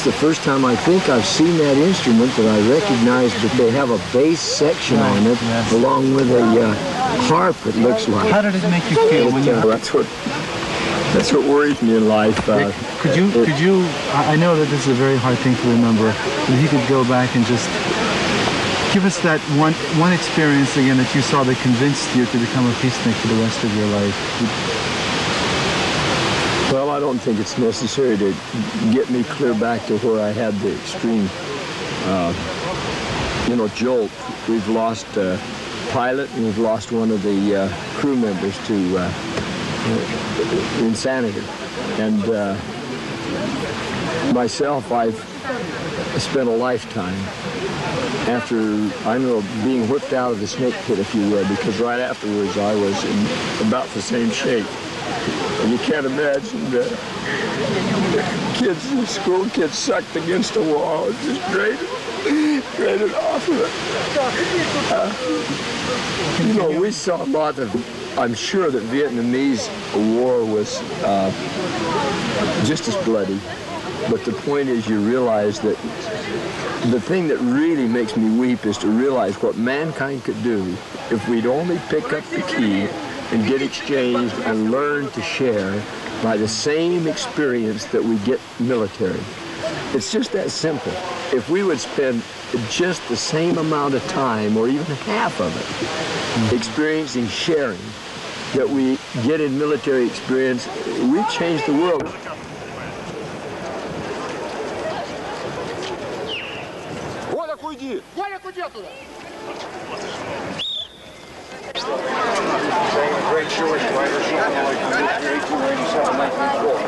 Speaker 36: Is the first time I think I've seen that instrument that I recognize that they have a bass section on it, along with a uh, harp. It looks like.
Speaker 31: How did it make you feel when you?
Speaker 36: Uh, that's what that's what worries me in life. Uh,
Speaker 31: Could you, could you, I I know that this is a very hard thing to remember, but if you could go back and just give us that one, one experience again that you saw that convinced you to become a peacemaker for the rest of your life.
Speaker 36: I don't think it's necessary to get me clear back to where I had the extreme, uh, you know, jolt. We've lost a pilot and we've lost one of the uh, crew members to uh, insanity. And uh, myself, I've spent a lifetime after, I know, being whipped out of the snake pit, if you will, because right afterwards I was in about the same shape. And you can't imagine the kids, the school kids sucked against the wall just grated, grated off of it. Uh, you know, we saw a lot of, I'm sure that Vietnamese war was uh, just as bloody. But the point is you realize that the thing that really makes me weep is to realize what mankind could do if we'd only pick up the key and get exchanged and learn to share by the same experience that we get military. It's just that simple. If we would spend just the same amount of time, or even half of it, experiencing sharing that we get in military experience, we change the world.
Speaker 27: Коляк, уйди! Коляк, уйди оттуда! Great Jewish writer, something like 1897, 1904.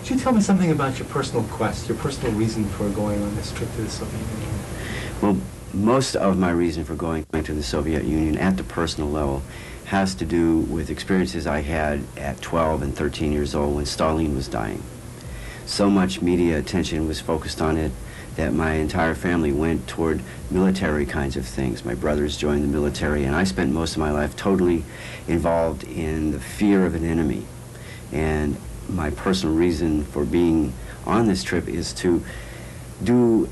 Speaker 31: Could you tell me something about your personal quest, your personal reason for going on this trip to the Soviet Union?
Speaker 32: Well, most of my reason for going to the Soviet Union at the personal level has to do with experiences I had at 12 and 13 years old when Stalin was dying. So much media attention was focused on it that my entire family went toward military kinds of things. My brothers joined the military, and I spent most of my life totally involved in the fear of an enemy. And my personal reason for being on this trip is to do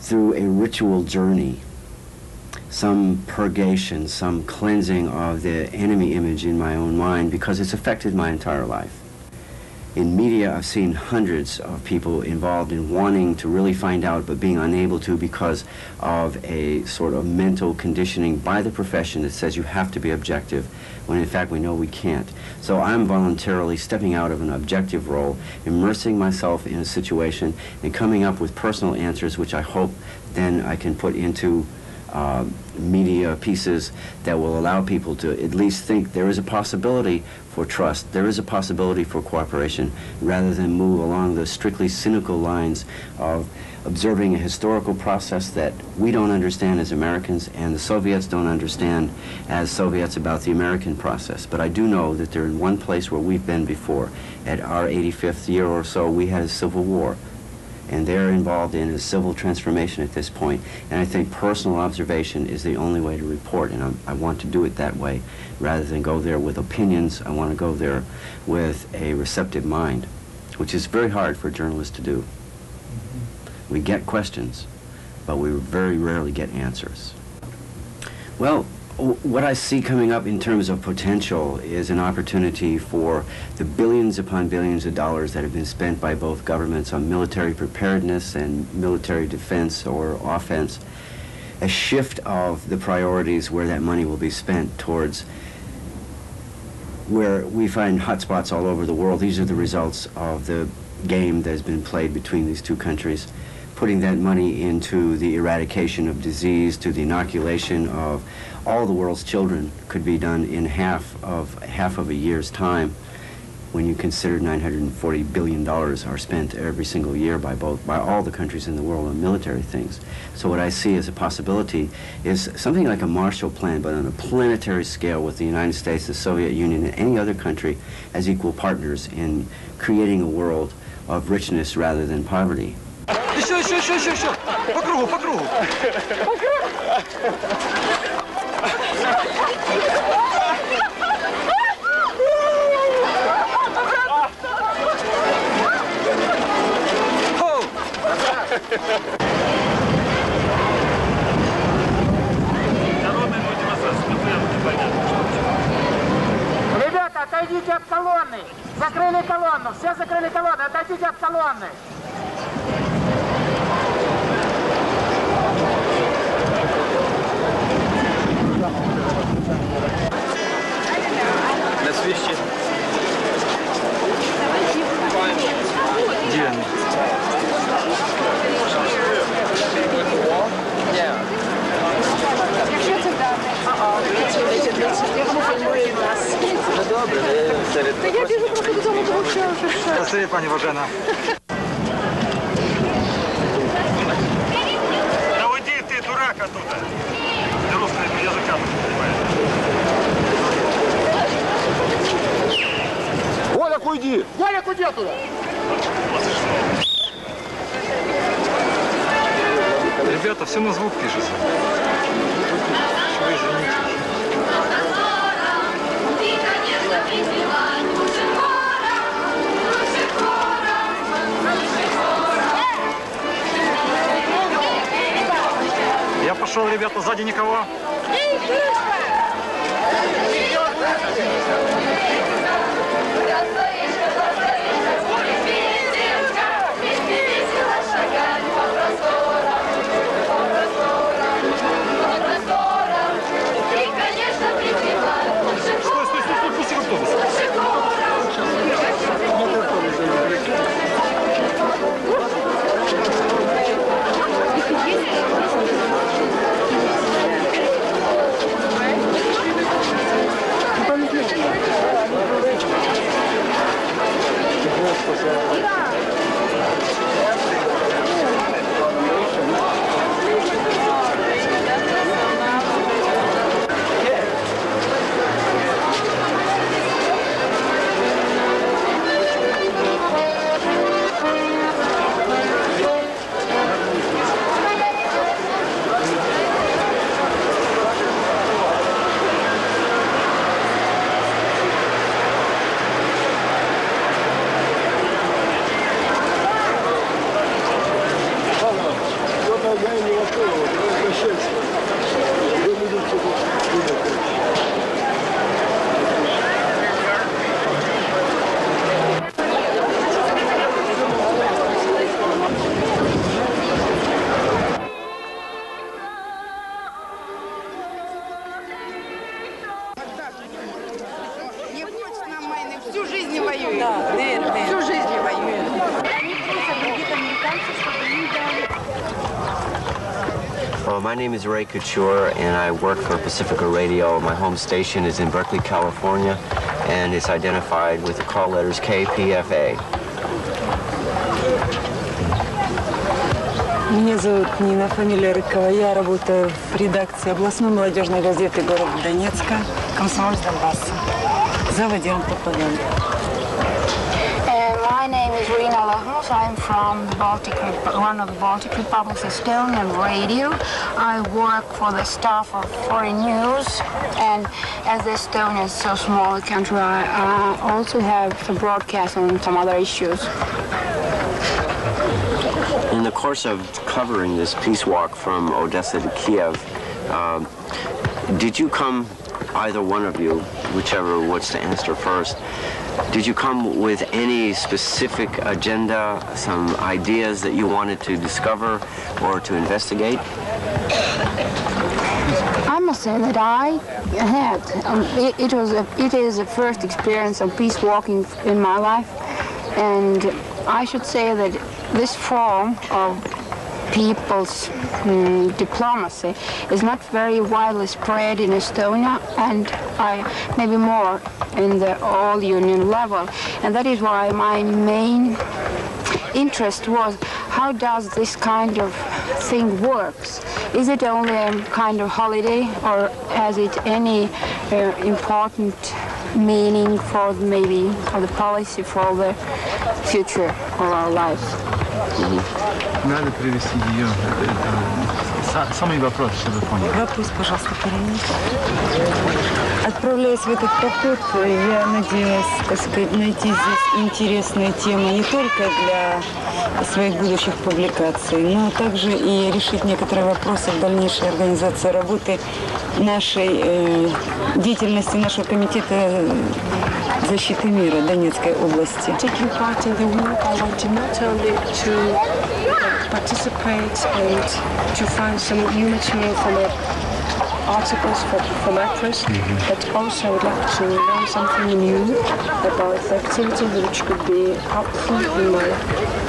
Speaker 32: through a ritual journey some purgation, some cleansing of the enemy image in my own mind because it's affected my entire life. In media, I've seen hundreds of people involved in wanting to really find out but being unable to because of a sort of mental conditioning by the profession that says you have to be objective when in fact we know we can't. So I'm voluntarily stepping out of an objective role, immersing myself in a situation and coming up with personal answers which I hope then I can put into uh, media pieces that will allow people to at least think there is a possibility for trust, there is a possibility for cooperation, rather than move along the strictly cynical lines of observing a historical process that we don't understand as Americans and the Soviets don't understand as Soviets about the American process. But I do know that they're in one place where we've been before. At our 85th year or so, we had a civil war and they're involved in a civil transformation at this point. And I think personal observation is the only way to report, and I'm, i want to do it that way rather than go there with opinions. I want to go there with a receptive mind, which is very hard for journalists to do. Mm-hmm. We get questions, but we very rarely get answers. Well, what I see coming up in terms of potential is an opportunity for the billions upon billions of dollars that have been spent by both governments on military preparedness and military defense or offense, a shift of the priorities where that money will be spent towards where we find hotspots all over the world. These are the results of the game that has been played between these two countries putting that money into the eradication of disease, to the inoculation of all the world's children could be done in half of half of a year's time when you consider 940 billion dollars are spent every single year by both by all the countries in the world on military things. So what I see as a possibility is something like a Marshall Plan, but on a planetary scale with the United States, the Soviet Union, and any other country as equal partners in creating a world of richness rather than poverty.
Speaker 22: Еще, еще, еще, еще, еще. По кругу, по кругу.
Speaker 37: Ребята, отойдите от колонны. Закрыли колонну. Все закрыли колонну. Отойдите от колонны.
Speaker 34: Якщо це дане, ага,
Speaker 22: Ну добре, серед...
Speaker 34: Та я біжу просто додому, тому що вже все.
Speaker 22: Спасибі, пані Богдана.
Speaker 27: Да уйди ты, дурак, оттуда. Ты русского языка не понимаешь.
Speaker 22: Оля, уйди! Оля, уйди оттуда!
Speaker 35: Ребята, все на звук пишется.
Speaker 27: Я пошел, ребята, сзади никого.
Speaker 22: Стой,
Speaker 32: 就是 Couture, and I work for Pacifica Radio. My home station is in Berkeley, California, and it's identified with the call letters KPFA.
Speaker 26: Меня зовут Нина, фамилия Рыкова. Я работаю в редакции областной молодежной газеты города Донецка, Комсомолец Донбасса, за
Speaker 25: Вадимом Попаденко. I'm from the Baltic, one of the Baltic republics, Estonian radio. I work for the staff of Foreign News, and as Estonia is so small a country, I uh, also have to broadcast on some other issues.
Speaker 32: In the course of covering this peace walk from Odessa to Kiev, um, did you come, either one of you, whichever wants to answer first, did you come with any specific agenda, some ideas that you wanted to discover or to investigate?
Speaker 25: I must say that I had. Um, it, it was a, it is the first experience of peace walking in my life, and I should say that this form of people's mm, diplomacy is not very widely spread in Estonia, and I maybe more in the all union level, and that is why my main interest was how does this kind of thing works? Is it only a kind of holiday or has it any uh, important meaning for maybe for the policy for the future of our lives?
Speaker 31: Надо привести ее. Са- Самый вопрос, чтобы понять.
Speaker 26: Вопрос, пожалуйста, перенесите. Отправляясь в этот поход, я надеялась, так сказать, найти здесь интересные темы не только для своих будущих публикаций, но также и решить некоторые вопросы в дальнейшей организации работы нашей э, деятельности нашего комитета защиты мира Донецкой области.
Speaker 38: Taking part in the work, I wanted not only to participate and to find some new material from it, articles for, for my press, but also I would like to learn something new about the activity which could be helpful in, my,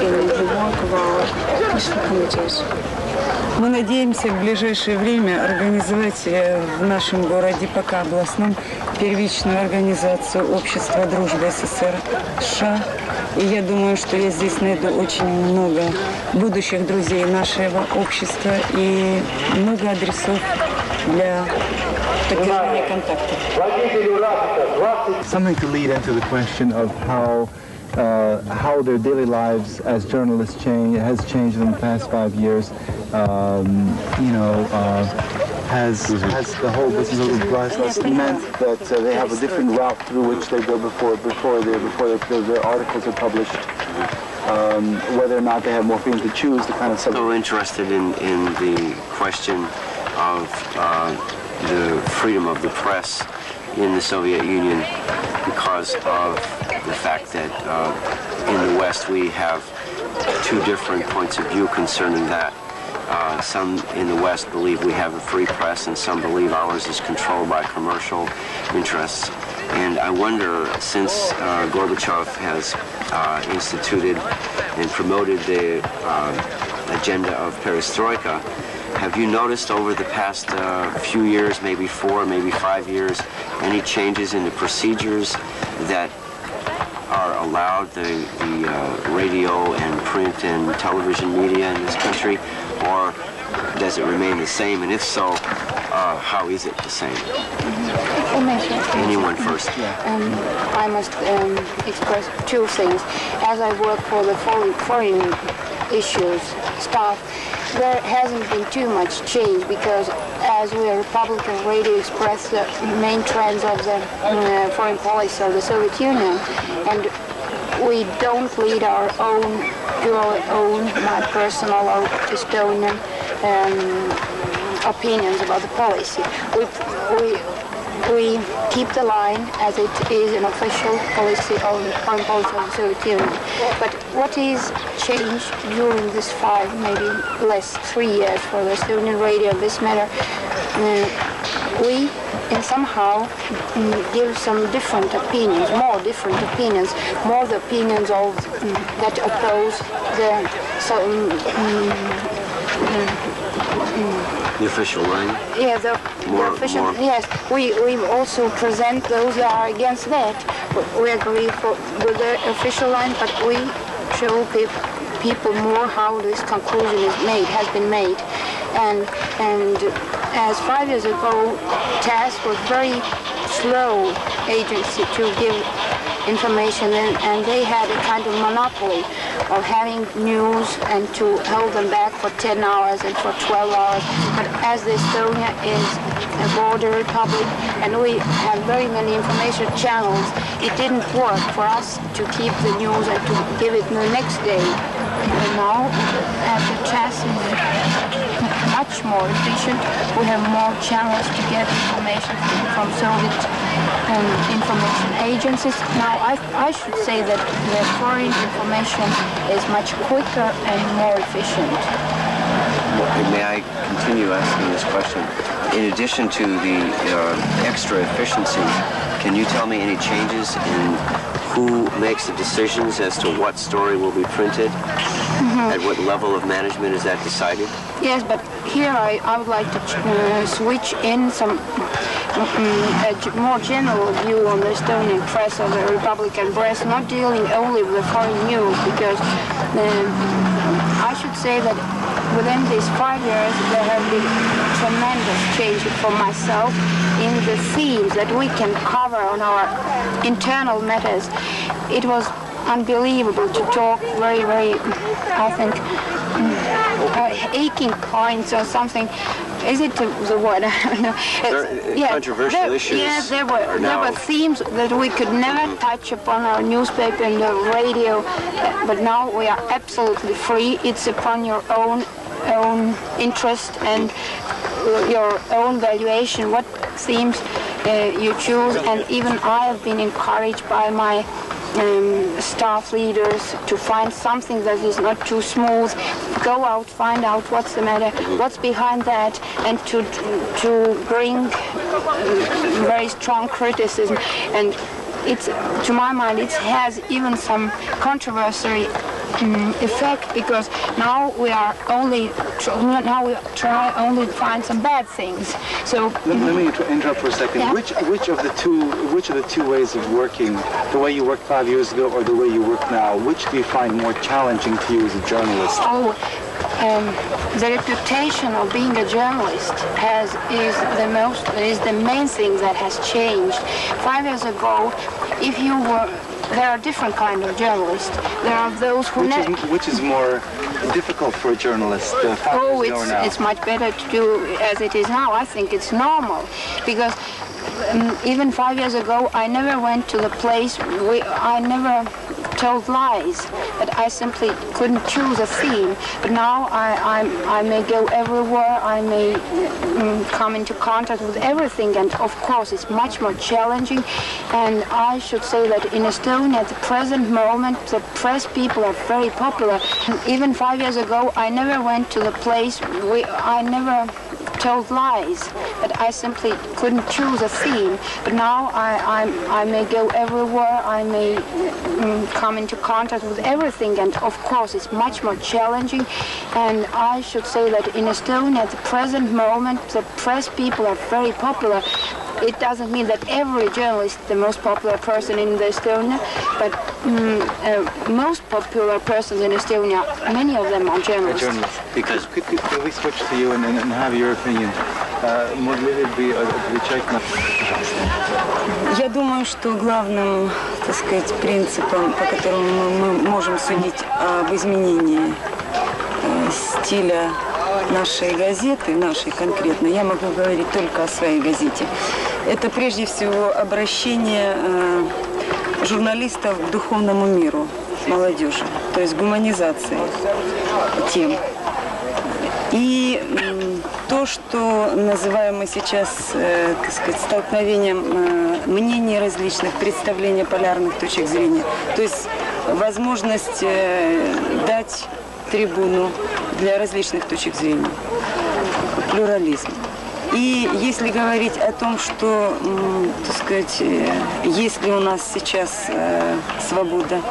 Speaker 38: in the work of our peaceful committees.
Speaker 26: Мы надеемся в ближайшее время организовать э, в нашем городе, пока областном, первичную организацию Общества дружбы СССР США. И я думаю, что я здесь найду очень много будущих друзей нашего общества и много адресов для поддержания контактов.
Speaker 31: Something to lead into the question of how uh, how their daily lives as journalists change has changed in the past five years. Um, you know, uh, has has the whole business of broadcast meant that uh, they have a different route through which they go before before they before their, their articles are published. Um, whether or not they have more freedom to choose the kind of subject.
Speaker 32: So interested in, in the question of uh, the freedom of the press in the Soviet Union because of the fact that uh, in the West we have two different points of view concerning that. Uh, some in the West believe we have a free press and some believe ours is controlled by commercial interests. And I wonder, since uh, Gorbachev has uh, instituted and promoted the uh, agenda of perestroika, have you noticed over the past uh, few years, maybe four, maybe five years, any changes in the procedures that are allowed the, the uh, radio and print and television media in this country, or does it remain the same? And if so, uh, how is it the same? Anyone first?
Speaker 25: Um, I must um, express two things. As I work for the foreign, foreign issues staff, there hasn't been too much change because as we are Republican Radio express the main trends of the uh, foreign policy of the Soviet Union and we don't lead our own, purely own, my personal or Estonian um, opinions about the policy. We, we we keep the line as it is an official policy of foreign policy of the Soviet Union. But what is changed during this five, maybe less, three years for the Estonian radio, this matter, mm, we in somehow mm, give some different opinions, more different opinions, more the opinions of mm, that oppose the so. mm,
Speaker 32: The official line?
Speaker 25: yeah, the,
Speaker 32: More-
Speaker 25: the official.
Speaker 32: more-
Speaker 25: Yes, we, we also present those that are against that. We agree for, with the official line, but we show peop people more how this conclusion is made, has been made. And and as five years ago, TASS was very slow agency to give information and, and they had a kind of monopoly of having news and to hold them back for 10 hours and for 12 hours. But as Estonia is a border republic and we have very many information channels, it didn't work for us to keep the news and to give it the next day. And now, after TASS is much more efficient, we have more channels to get information from Soviet um, information agencies. Now, I, I should say that the foreign information is much quicker and more efficient.
Speaker 32: May I continue asking this question? In addition to the uh, extra efficiency, can you tell me any changes in who makes the decisions as to what story will be printed? At what level of management is that decided?
Speaker 25: Yes, but here I, I would like to uh, switch in some a g- more general view on the Estonian press or the Republican press, not dealing only with the foreign news, because um, I should say that within these five years there have been tremendous changes for myself in the themes that we can cover on our internal matters. It was unbelievable to talk very, very, I think, uh, aching points or something. Is it the, the word? (laughs) I don't know.
Speaker 32: There are controversial
Speaker 25: there,
Speaker 32: issues
Speaker 25: Yes, there were there
Speaker 32: now-
Speaker 25: were themes that we could never touch upon our newspaper and the radio, but now we are absolutely free. It's upon your own own interest and your own valuation what themes uh, you choose, and even I have been encouraged by my um, staff leaders to find something that is not too smooth. Go out, find out what's the matter, what's behind that, and to to bring very strong criticism. And it's to my mind, it has even some controversy um, effect because now we are only now we try only to find some bad things. So
Speaker 31: Let, let me interrupt for a second.
Speaker 25: Yeah.
Speaker 31: Which which of the two which of the two ways of working, the way you worked five years ago or the way you work now, which do you find more challenging to you as a journalist?
Speaker 25: Oh, um, the reputation of being a journalist has is the most is the main thing that has changed. Five years ago, if you were there are different kind of journalists. There are those who
Speaker 31: Which is which is more difficult for a journalist? Uh,
Speaker 25: Oh, it's, it's much better to do as it is now. I think it's normal because um, even five years ago, I never went to the place. We, I never told lies, but I simply couldn't choose a theme. But now I, I, I may go everywhere. I may mm, come into contact with everything, and of course, it's much more challenging. And I should say that in Estonia, at the present moment, the press people are very popular. Even five years ago, I never went to the place. We, I never told lies, but I simply couldn't choose a theme. But now I, I, I may go everywhere. I may mm, come into contact with everything, and of course, it's much more challenging. And I should say that in Estonia, at the present moment, the press people are very popular. It doesn't mean that every journalist is the most popular person in the Estonia, but mm, uh, most popular persons in Estonia, many of them are
Speaker 31: A
Speaker 25: journalists.
Speaker 31: journalist. Because could, could, could we switch to you and, and, and have your opinion? Uh, могли ли бы отвечать на...
Speaker 26: Я думаю, что главным, так сказать, принципом, по которому мы, мы можем судить об изменении э, стиля нашей газеты, нашей конкретно, я могу говорить только о своей газете, это прежде всего обращение э, журналистов к духовному миру молодежи, то есть гуманизация тем. И то, что называем мы сейчас, э, так сказать, столкновением э, мнений различных, представления полярных точек зрения, то есть возможность дать трибуну для различных точек зрения, плюрализм. И если говорить о том, что, так сказать, э, есть ли у нас сейчас э, свобода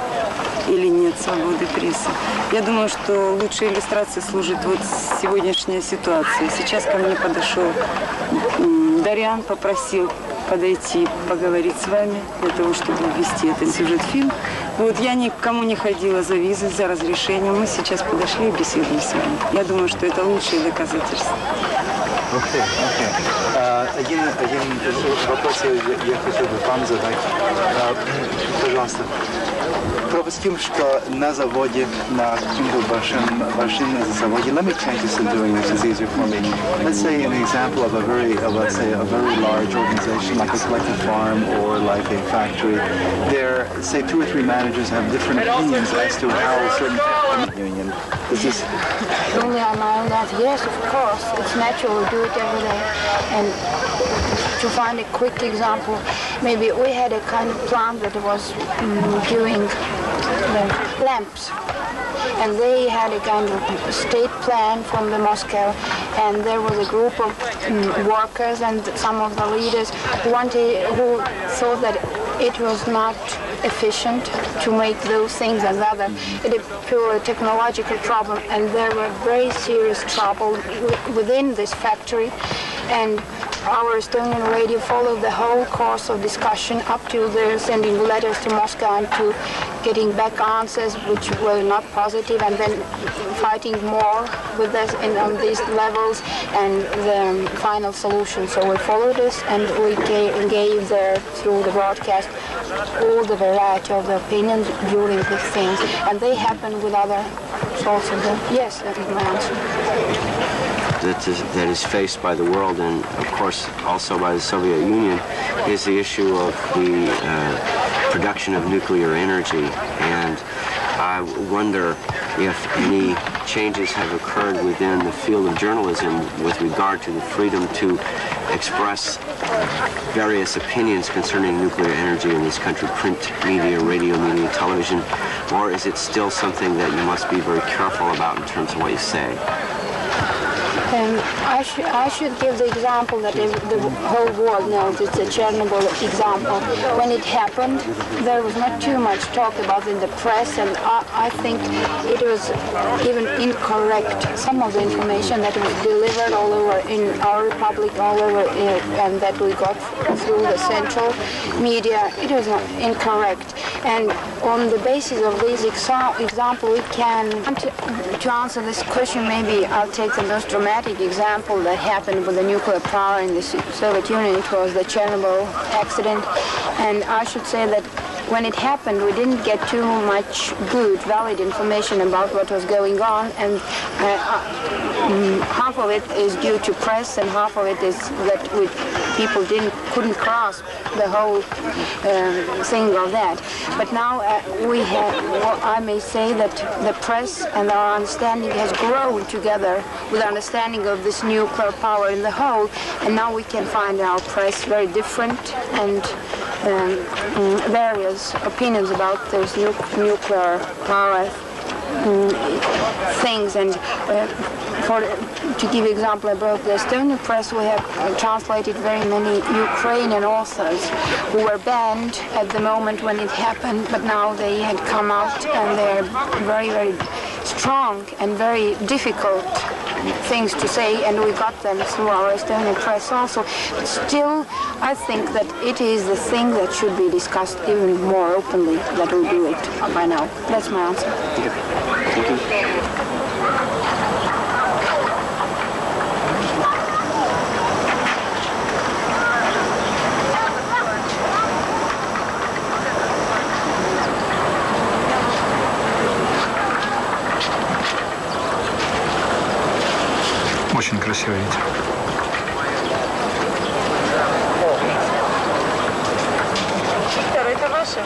Speaker 26: или нет свободы прессы, я думаю, что лучшей иллюстрацией служит вот сегодняшняя ситуация. Сейчас ко мне подошел Дарьян, попросил подойти поговорить с вами для того, чтобы ввести этот сюжет-фильм. Вот я никому не ходила за визой, за разрешением. Мы сейчас подошли и беседуем с вами. Я думаю, что это лучшее доказательство.
Speaker 31: Окей, окей. А, один, один вопрос я, я хотел бы вам задать. А, пожалуйста. Допустим, что на заводе, на каком-то большом, большом заводе, let me change this and doing this is easier for me. Let's say an example of a very, of, let's say, a very large organization like a collective farm or like a factory. There, say, two or three managers have different opinions as to how a certain union. Is this
Speaker 25: Only on my own life, yes, of course. It's natural, we do it every day. And to find a quick example, maybe we had a kind of plant that was mm, doing the lamps. And they had a kind of state plan from the Moscow, and there was a group of mm, workers and some of the leaders who wanted, who thought that it was not efficient to make those things and other. It is pure technological problem, and there were very serious trouble within this factory. And our Estonian radio followed the whole course of discussion up to their sending letters to Moscow and to getting back answers which were not positive and then fighting more with us in, on these levels and the final solution. So we followed this and we ga- gave there through the broadcast all the variety of the opinions during these things and they happen with other sorts of them. Yes, that is my answer.
Speaker 32: that is, that is faced by the world and, of course, also by the Soviet Union is the issue of the uh, production of nuclear energy. And I wonder if any changes have occurred within the field of journalism with regard to the freedom to express various opinions concerning nuclear energy in this country, print media, radio media, television, or is it still something that you must be very careful about in terms of what you say?
Speaker 25: Um, I, should I should give the example that the whole world knows. It's a Chernobyl example. When it happened, there was not too much talk about in the press, and I, I think it was even incorrect. Some of the information that was delivered all over in our republic, all over, uh, and that we got through the central media, it was incorrect. And on the basis of this exa- example, we can, to, to answer this question, maybe I'll take the most dramatic example that happened with the nuclear power in the Soviet Union. It was the Chernobyl accident. And I should say that when it happened, we didn't get too much good, valid information about what was going on. And uh, uh, mm, half of it is due to press and half of it is that we, people didn't, couldn't grasp the whole um, thing of that. But now uh, we have, well, I may say that the press and our understanding has grown together with understanding of this nuclear power in the whole, and now we can find our press very different and um, mm, opinions about those nu- nuclear power mm, things. And uh, for to give example about the Estonian press we have uh, translated very many Ukrainian authors who were banned at the moment when it happened but now they had come out and they're very very strong and very difficult things to say, and we got them through our Estonian press also. But still, I think that it is the thing that should be discussed even more openly that we do it by now. That's my answer.
Speaker 31: Thank you. видите.
Speaker 25: Виктор, это ваше?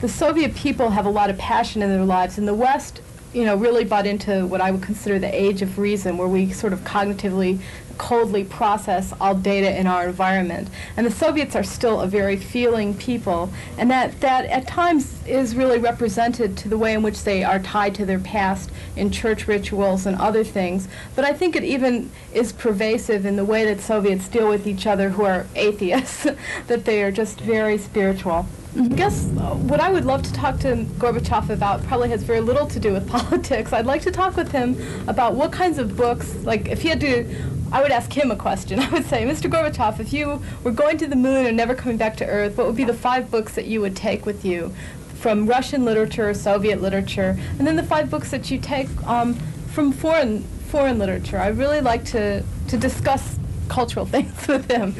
Speaker 39: the Soviet people have a lot of passion in their lives, and the West, you know, really bought into what I would consider the age of reason, where we sort of cognitively coldly process all data in our environment. And the Soviets are still a very feeling people, and that, that at times is really represented to the way in which they are tied to their past in church rituals and other things. But I think it even is pervasive in the way that Soviets deal with each other who are (laughs) atheists, (laughs) that they are just very spiritual. I guess uh, what I would love to talk to Gorbachev about probably has very little to do with (laughs) politics. I'd like to talk with him about what kinds of books, like if he had to, I would ask him a question. (laughs) I would say, Mr. Gorbachev, if you were going to the moon and never coming back to Earth, what would be the five books that you would take with you from Russian literature, Soviet literature, and then the five books that you take um, from foreign foreign literature? I'd really like to, to discuss cultural (laughs) things with him.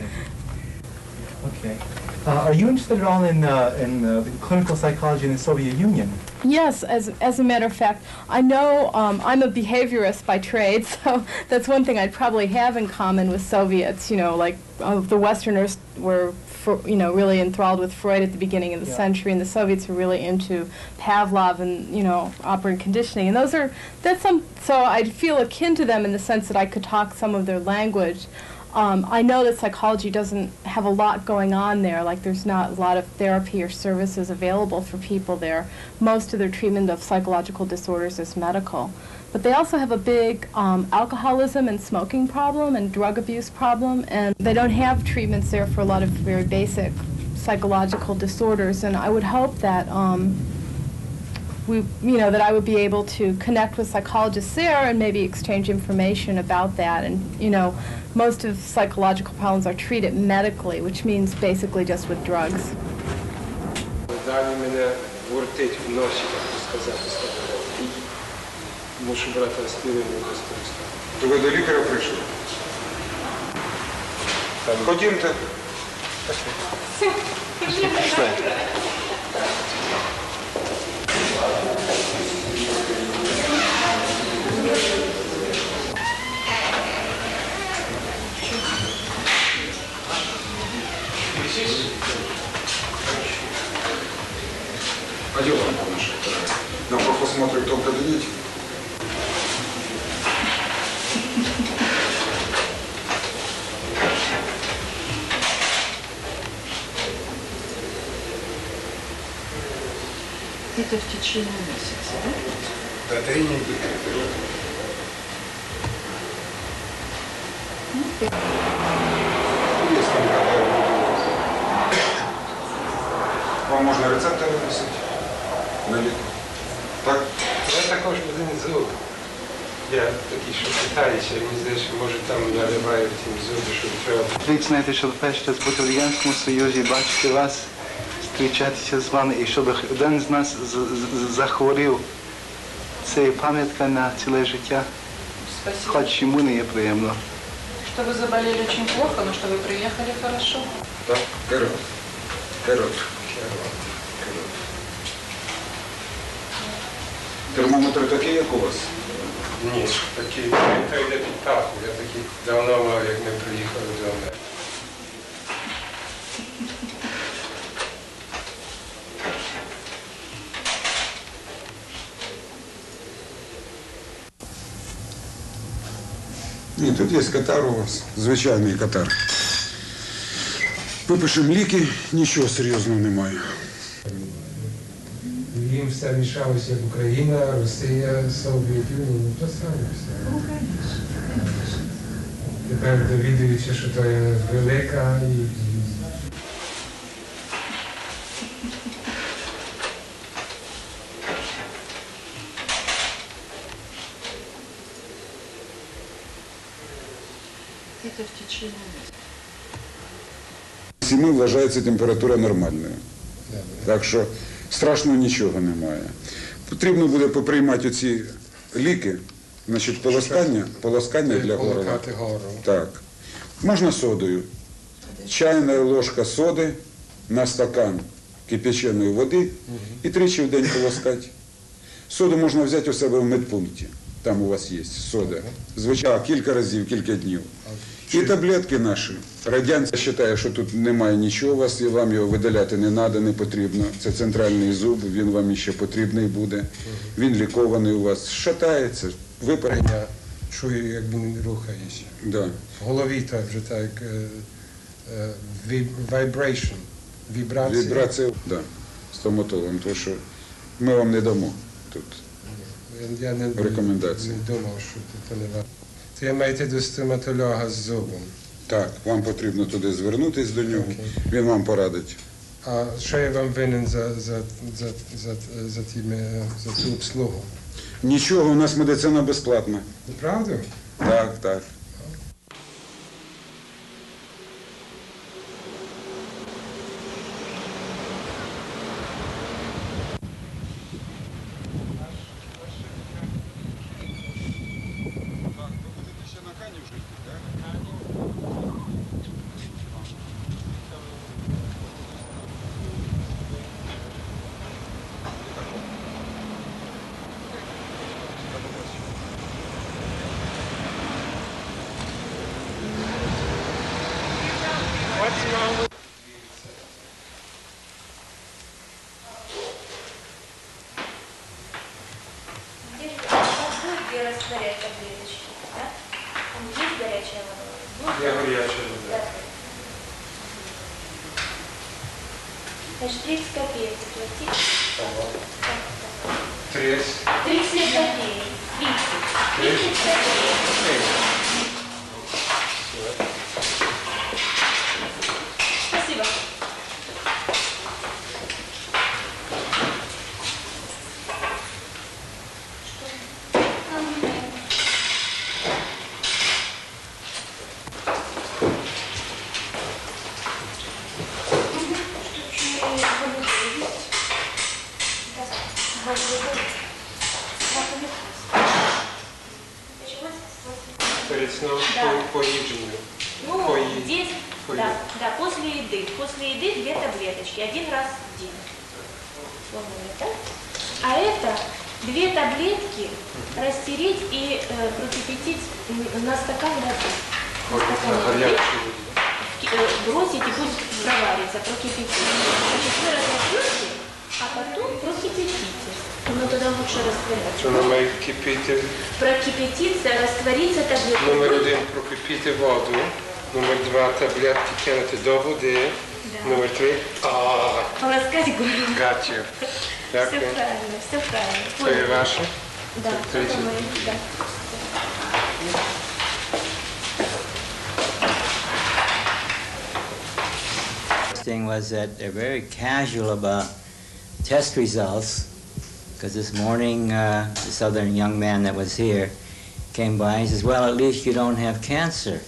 Speaker 40: Okay. Uh, are you interested at all in, uh, in uh, clinical psychology in the Soviet Union?
Speaker 39: Yes, as, as a matter of fact, I know um, I'm a behaviorist by trade, (laughs) so that's one thing I'd probably have in common with Soviets. You know, like uh, the Westerners were, fr- you know, really enthralled with Freud at the beginning of the
Speaker 40: Yeah.
Speaker 39: century, and the Soviets were really into Pavlov and you know operant conditioning. And those are that's some. So I'd feel akin to them in the sense that I could talk some of their language. Um, I know that psychology doesn't have a lot going on there, like there's not a lot of therapy or services available for people there. Most of their treatment of psychological disorders is medical. But they also have a big um, alcoholism and smoking problem and drug abuse problem, and they don't have treatments there for a lot of very basic psychological disorders. And I would hope that um, we, you know, that I would be able to connect with psychologists there and maybe exchange information about that. And, you know, most of psychological problems are treated medically, which means basically just with drugs.
Speaker 6: Далі мене вортить в носі, так би сказати, сказати. Мушу брати аспірин і безпечно.
Speaker 41: То ви до лікаря прийшли? Ходімте. Пішли. здесь? Пойдем на наша вторая. Нам просто смотрим, кто в кабинете.
Speaker 24: Это в течение месяца, да?
Speaker 41: Да, три недели. Ну, Вам можна рецепти виписати на ліки. Так?
Speaker 6: Я також один зуб. Я такий, що питаюся, мені здається, може там наливають тим зуби, що треба.
Speaker 42: Ви знаєте, що бути в Радянському Союзі, бачити вас, зустрічатися з вами, і щоб один з нас з- з- захворів. Це є пам'ятка на ціле життя.
Speaker 24: Спасибо.
Speaker 42: Хоч йому не є приємно.
Speaker 24: Что вы заболели очень плохо, но что вы приехали хорошо.
Speaker 41: Так, вперед. Вперед. Термометр такий, як у вас?
Speaker 6: Ні, такий, той йде під паху. Я такий давно мав, як ми приїхали до Америки.
Speaker 41: Ні, тут є катар у вас. Звичайний катар. Випишемо ліки, нічого серйозного немає.
Speaker 6: Їм все мішалося, як Україна, Росія, Совєт Юніон, то саме все. Тепер довідуюся, що то є велика і
Speaker 24: Это в течение месяца.
Speaker 41: Сіми вважається температура нормальною. Так що страшного нічого немає. Потрібно буде поприймати оці ліки, значить, полоскання, полоскання для горла. Так. Можна содою. Чайна ложка соди на стакан кипяченої води і тричі в день полоскати. Соду можна взяти у себе в медпункті. Там у вас є сода. Звичайно, кілька разів, кілька днів. І таблетки наші. Радянці вважає, що тут немає нічого у вас, і вам його видаляти не треба, не потрібно. Це центральний зуб, він вам ще потрібний буде. Він лікований у вас, шатається, випарення.
Speaker 6: чую, як він рухається.
Speaker 27: Да.
Speaker 6: В голові так вже так е, е, віб- vibration, вібрація.
Speaker 27: Вібрація, да, стоматологом, тому що ми вам не дамо тут.
Speaker 6: Я не,
Speaker 27: Рекомендації.
Speaker 6: не думав, що це не варто. То маєте до стоматолога з зубом.
Speaker 27: Так, вам потрібно туди звернутися до нього, він вам порадить.
Speaker 6: А що я вам винен за, за, за, за, за, ті, е, за ту обслугу?
Speaker 27: Нічого, у нас медицина безплатна.
Speaker 6: Правда?
Speaker 27: Так, так.
Speaker 43: Casual about test results. Because this morning, uh, this other young man that was here came by and says, "Well, at least you don't have cancer."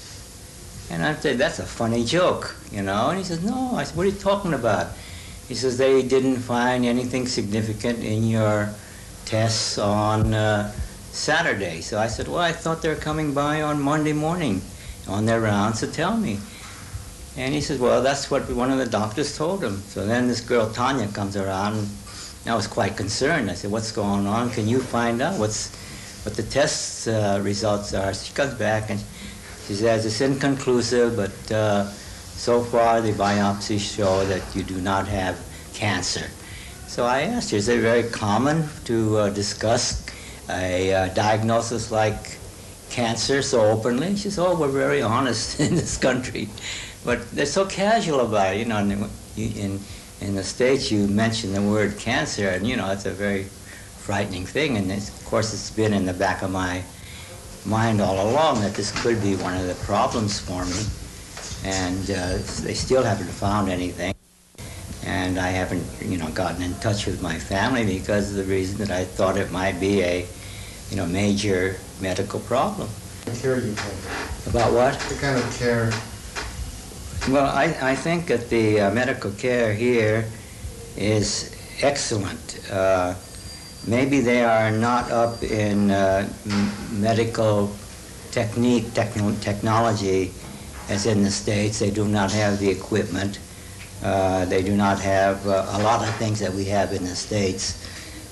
Speaker 43: And I said, "That's a funny joke, you know." And he says, "No." I said, "What are you talking about?" He says, "They didn't find anything significant in your tests on uh, Saturday." So I said, "Well, I thought they were coming by on Monday morning on their rounds to tell me." And he says, well, that's what one of the doctors told him. So then this girl, Tanya, comes around, and I was quite concerned. I said, what's going on? Can you find out what's, what the test uh, results are? She comes back and she says, it's inconclusive, but uh, so far the biopsies show that you do not have cancer. So I asked her, is it very common to uh, discuss a uh, diagnosis like cancer so openly? She says, oh, we're very honest (laughs) in this country. But they're so casual about it, you know. And you- in in the states, you mention the word cancer, and you know it's a very frightening thing. And it's, of course, it's been in the back of my mind all along that this could be one of the problems for me. And uh, they still haven't found anything. And I haven't, you know, gotten in touch with my family because of the reason that I thought it might be a, you know, major medical problem.
Speaker 17: care you take?
Speaker 43: About what?
Speaker 17: The kind of care
Speaker 43: Well, I, I think that the uh, medical care here is excellent. Uh, maybe they are not up in uh, medical technique, techno- technology as in the States. They do not have the equipment. Uh, they do not have uh, a lot of things that we have in the States.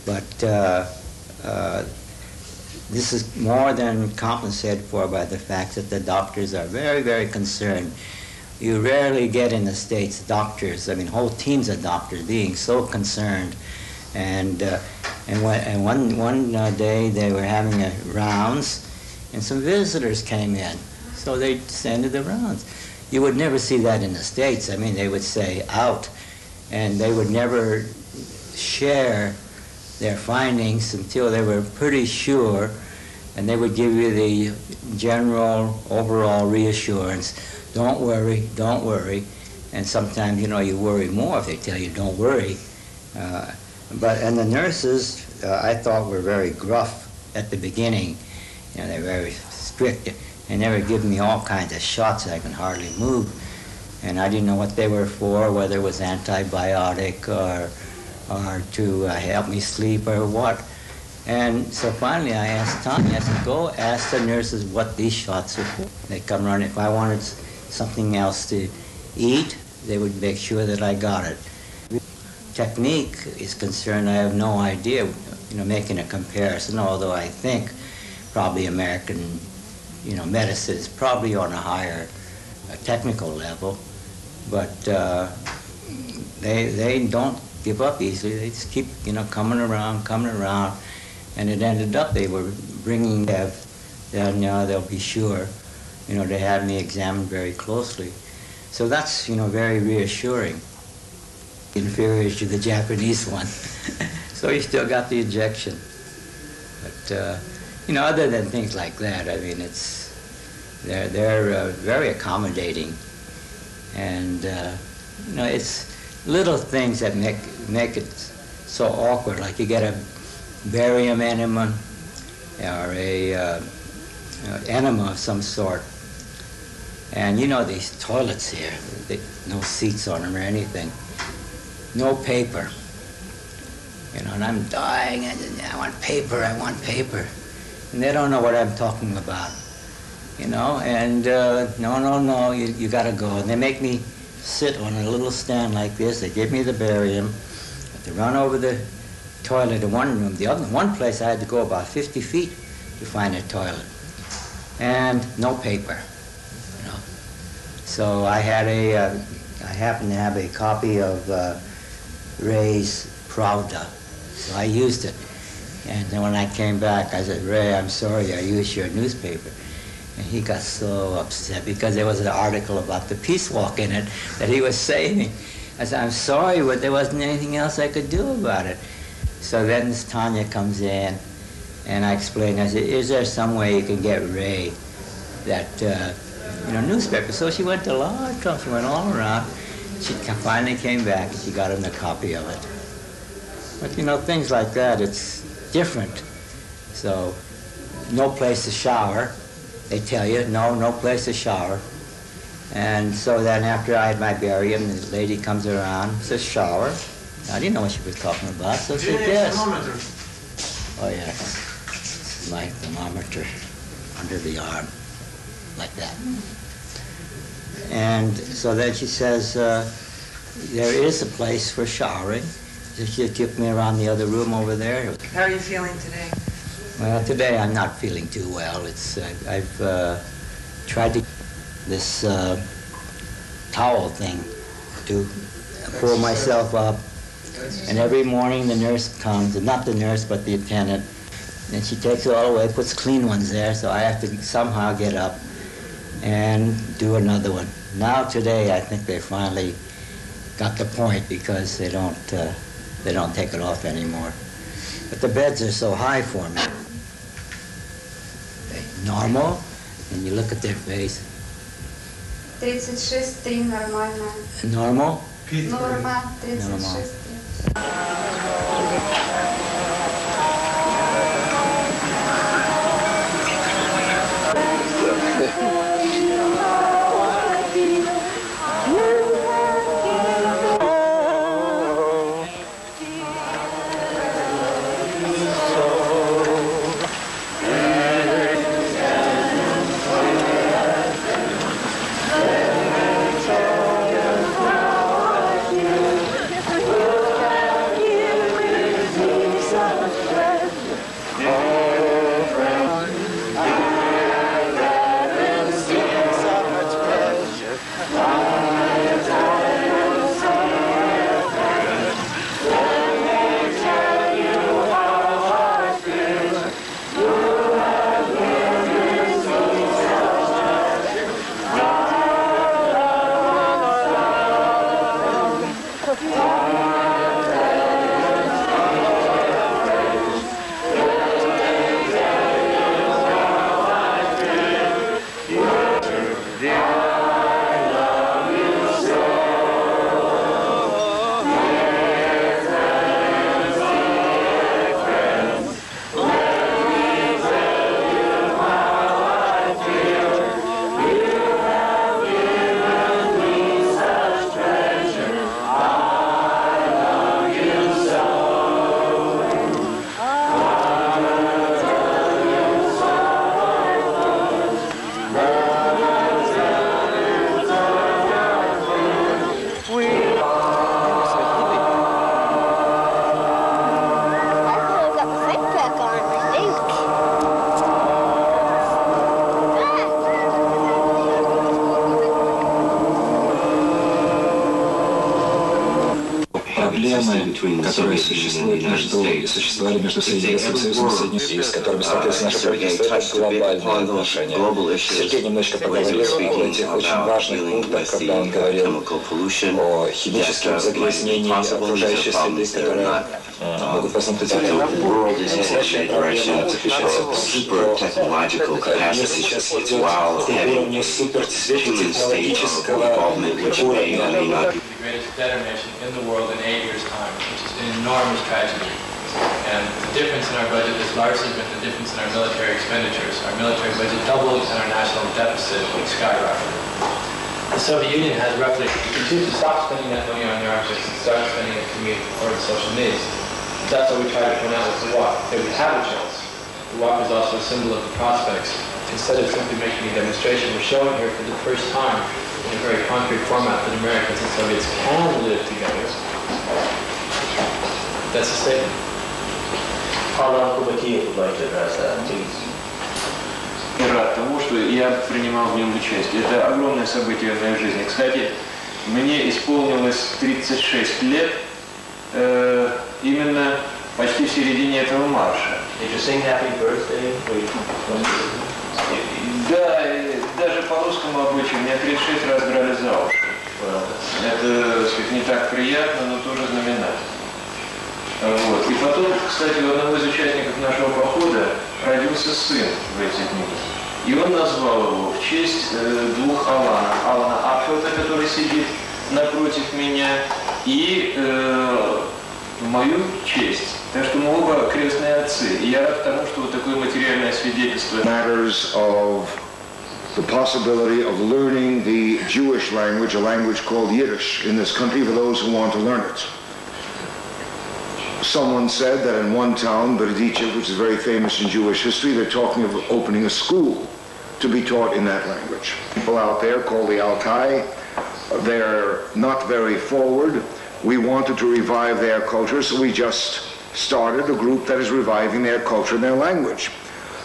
Speaker 43: But uh, this is more than compensated for by the fact that the doctors are very, very concerned. You rarely get in the States doctors, I mean, whole teams of doctors being so concerned. And, uh, and, when, and one, one uh, day they were having a rounds, and some visitors came in. So they sent the rounds. You would never see that in the States. I mean, they would say out, and they would never share their findings until they were pretty sure, and they would give you the general overall reassurance. Don't worry, don't worry. And sometimes, you know, you worry more if they tell you don't worry. Uh, but, and the nurses, uh, I thought were very gruff at the beginning. You know, they're very strict. And they were giving me all kinds of shots I can hardly move. And I didn't know what they were for, whether it was antibiotic or, or to uh, help me sleep or what. And so finally I asked Tanya, I said, go ask the nurses what these shots are for. They come around. If I wanted something else to eat, they would make sure that I got it. Technique is concerned, I have no idea, you know, making a comparison, although I think probably American, you know, medicine is probably on a higher technical level, but uh, they, they don't give up easily. They just keep, you know, coming around, coming around, and it ended up they were bringing, have, then uh, they'll be sure, you know, they had me examined very closely. So that's, you know, very reassuring. Inferior to the Japanese one. (laughs) so you still got the injection. But, uh, you know, other than things like that, I mean, it's, they're, they're uh, very accommodating. And, uh, you know, it's little things that make, make it so awkward. Like you get a barium enema or a uh, enema of some sort. And you know these toilets here, they, no seats on them or anything, no paper. You know, and I'm dying, and I want paper, I want paper. And they don't know what I'm talking about. You know, and uh, no, no, no, you, you gotta go. And they make me sit on a little stand like this. They give me the barium. To run over the toilet in one room. The other, one place I had to go about 50 feet to find a toilet. And no paper. So I had a, uh, I happened to have a copy of uh, Ray's Pravda, so I used it. And then when I came back, I said, Ray, I'm sorry, I used your newspaper. And he got so upset because there was an article about the peace walk in it that he was saving. I said, I'm sorry, but there wasn't anything else I could do about it. So then Tanya comes in, and I explained, I said, is there some way you can get Ray that uh, you know, newspaper. So she went to a lot of trouble. She went all around. She finally came back and she got him a copy of it. But you know, things like that, it's different. So, no place to shower. They tell you, no, no place to shower. And so then after I had my barium, the lady comes around, says shower. I didn't know what she was talking about, so she said yes. Oh yes, my thermometer under the arm, like that. And so then she says, uh, there is a place for showering. She took me around the other room over there.
Speaker 26: How are you feeling today?
Speaker 43: Well, today I'm not feeling too well. It's uh, I've uh, tried to this uh, towel thing to pull myself up, and every morning the nurse comes, not the nurse but the attendant, and she takes it all away, puts clean ones there, so I have to somehow get up and do another one Now today, I think they finally got the point because they don't uh, they don't take it off anymore. But the beds are so high for me. They normal, and you look at their face.
Speaker 44: 36, 3 нормально.
Speaker 43: Normal.
Speaker 44: Норма, 36.
Speaker 41: проблемы, Которые существуют между, существовали между Соединенным Союзом и Соединенными с которыми сталкивается наше правительство, это глобальные отношения. Сергей немножко поговорил о этих очень важных пунктах, когда он говорил о химическом загрязнении окружающей среды, которые могут от Настоящая проблема заключается в том, что мир сейчас идет к уровню супертехнологического уровня.
Speaker 45: An enormous tragedy. And the difference in our budget has largely been the difference in our military expenditures. Our military budget doubled and our national deficit skyrocketed. The Soviet Union has roughly, you can choose to stop spending that money on your armaments and start spending it to meet our social needs. That's what we try to point out with the walk, that we have a chance. The walk is also a symbol of the prospects. Instead of simply making a demonstration, we're showing here for the first time in a very concrete format that Americans and Soviets can live together. That's a statement.
Speaker 46: Paula Kubakiyev would like to address that, please.
Speaker 47: И рад тому, что я принимал в нем участие. Это огромное событие в моей жизни. Кстати, мне исполнилось 36 лет э, именно почти в середине этого марша.
Speaker 46: Happy birthday?
Speaker 47: Да, и даже по русскому обычаю меня 36 раз брали за уши. Это, так сказать, не так приятно, но тоже знаменательно. Вот. И потом, кстати, у одного из участников нашего похода родился сын в эти дни. И он назвал его в честь э, двух Алана. Алана Апфелта, который сидит напротив меня, и э, в мою честь. Так что мы оба крестные отцы. И я рад тому, что вот такое материальное свидетельство.
Speaker 48: matters of the possibility of learning the Jewish language, a language called Yiddish, in this country for those who want to learn it. Someone said that in one town, Berdichev, which is very famous in Jewish history, they're talking of opening a school to be taught in that language. People out there called the Altai, they're not very forward. We wanted to revive their culture, so we just started a group that is reviving their culture and their language.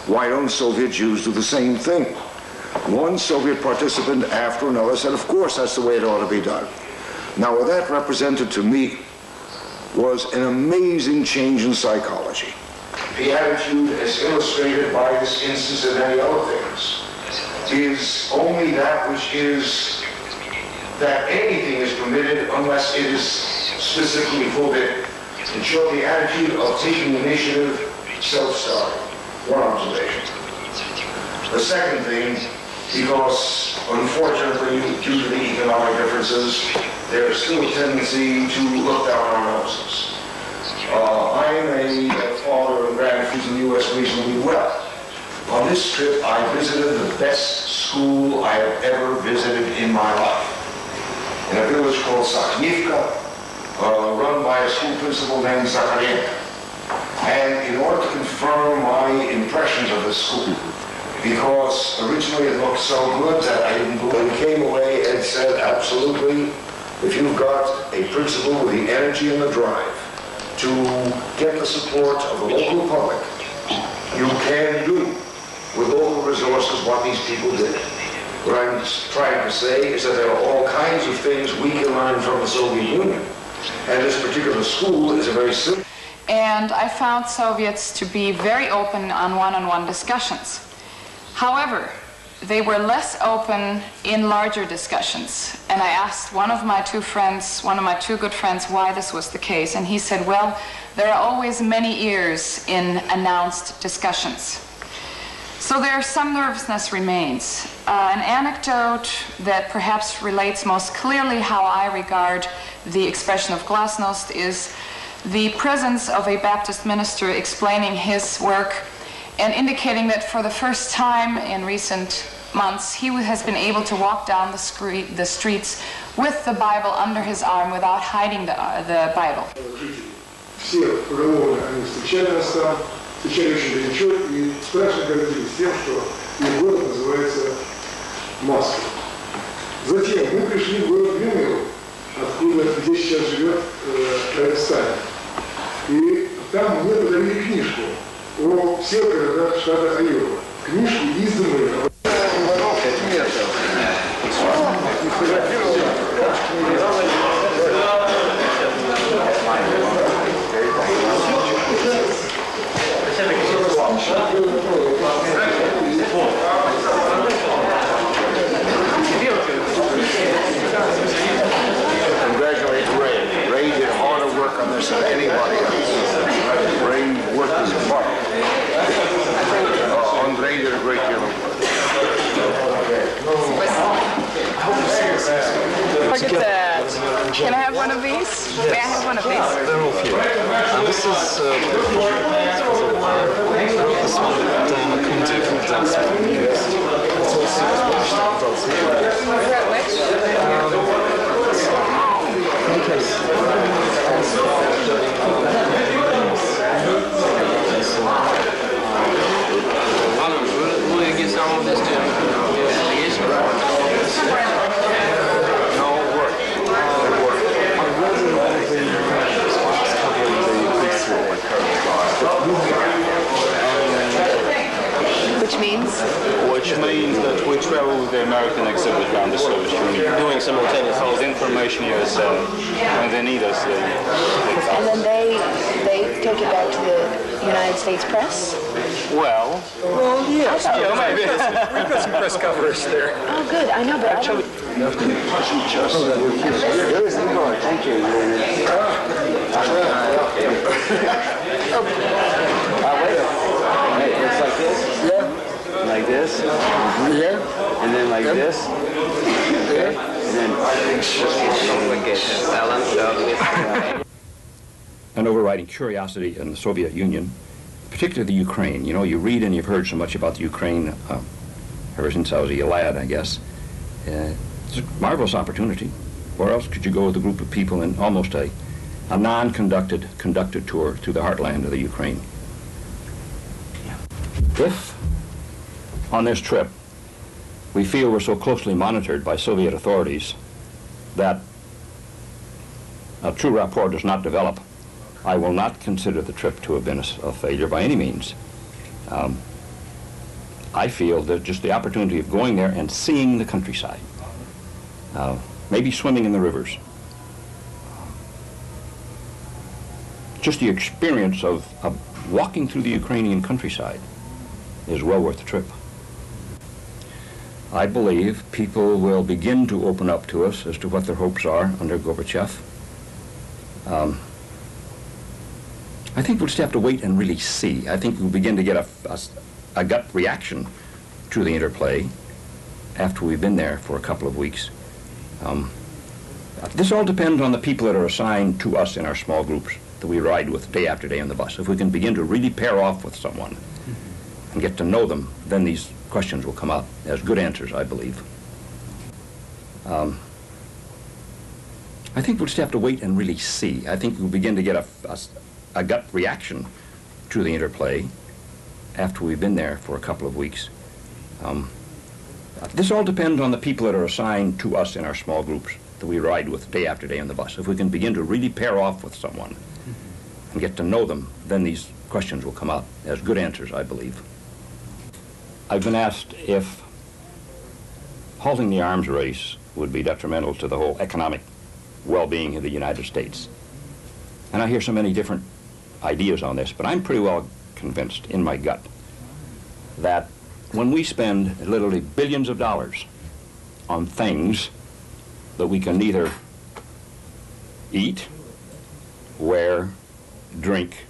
Speaker 48: Why don't Soviet Jews do the same thing? One Soviet participant after another said, of course, that's the way it ought to be done. Now, what that represented to me was an amazing change in psychology. The attitude as illustrated by this instance and many other things is only that which is that anything is permitted unless it is specifically forbidden. And showed the attitude of taking initiative, self-starting. One observation. The second thing, because unfortunately, due to the economic differences, there is still a tendency to look down our noses. Uh, I'm a father and grandfather in the U.S. reasonably well. On this trip, I visited the best school I have ever visited in my life. In a village called Sakhnivka, uh, run by a school principal named Zakharenko. And in order to confirm my impressions of this school, because originally it looked so good that I didn't believe it, came away and said, absolutely, if you've got a principal with the energy and the drive to get the support of the local public, you can do with local resources what these people did. What I'm trying to say is that there are all kinds of things we can learn from the Soviet Union. And this particular school is a very simple
Speaker 49: and I found Soviets to be very open on one-on-one discussions. However, they were less open in larger discussions. And I asked one of my two friends, one of my two good friends, why this was the case. And he said, well, there are always many ears in announced discussions. So there some nervousness remains. Uh, an anecdote that perhaps relates most clearly how I regard the expression of glasnost is the presence of a Baptist minister explaining his work and indicating that for the first time in recent months he has been able to walk down the, scre- the streets with the Bible under his arm without hiding the, uh, the Bible.
Speaker 50: Все поголовно они встречали нас там, встречали очень горячо и страшно гордились тем, что их город называется Москва. Затем мы пришли в город Венеру, откуда, где сейчас живет э, Сталин. И там мне подарили книжку о всех штата Айова. Книжку
Speaker 48: Ray. Ray did harder work on this than anybody else.
Speaker 49: Look at that. Can I have one of these? May I have one of these?
Speaker 51: They're all for you. And this is uh, this one that Diana Conte from Dance used. It's also published at Dance
Speaker 49: Is that which?
Speaker 47: Will you get some of this too?
Speaker 49: Which means?
Speaker 52: Which means that we travel with the American exhibit around the Soviet Union, doing simultaneous all the information you send. When they need us, they take
Speaker 53: And then they they take it back to the United States press.
Speaker 52: Well,
Speaker 53: Well,
Speaker 52: yes, yeah, maybe. We've got some press coverage there.
Speaker 53: Oh, good. I know, but actually.
Speaker 48: Here's Igor, thank you. (laughs)
Speaker 32: Oh, Hey, it's like this? Yeah. Like this? Yeah. And then like this? Okay. And then...
Speaker 54: an overriding curiosity in the Soviet Union, particularly the Ukraine. You know, you read and you've heard so much about the Ukraine uh, ever since I was a lad, I guess. Uh, it's a marvelous opportunity. Where else could you go with a group of people in almost a, a non-conducted, conducted tour through the heartland of the Ukraine? If, on this trip, we feel we're so closely monitored by Soviet authorities that a true rapport does not develop, I will not consider the trip to have been a, failure by any means. Um, I feel that just the opportunity of going there and seeing the countryside, uh, maybe swimming in the rivers, just the experience of, of walking through the Ukrainian countryside is well worth the trip. I believe people will begin to open up to us as to what their hopes are under Gorbachev. Um, I think we'll just have to wait and really see. I think we'll begin to get a gut reaction to the interplay after we've been there for a couple of weeks. Um, this all depends on the people that are assigned to us in our small groups that we ride with day after day on the bus. If we can begin to really pair off with someone and get to know them, then these questions will come up as good answers, I believe. Um, I think we'll just have to wait and really see. I think we'll begin to get a gut reaction to the interplay after we've been there for a couple of weeks. Um, this all depends on the people that are assigned to us in our small groups that we ride with day after day on the bus. If we can begin to really pair off with someone and get to know them, then these questions will come up as good answers, I believe. I've been asked if halting the arms race would be detrimental to the whole economic well-being of the United States. And I hear so many different ideas on this, but I'm pretty well convinced in my gut that when we spend literally billions of dollars on things that we can neither eat, wear, drink,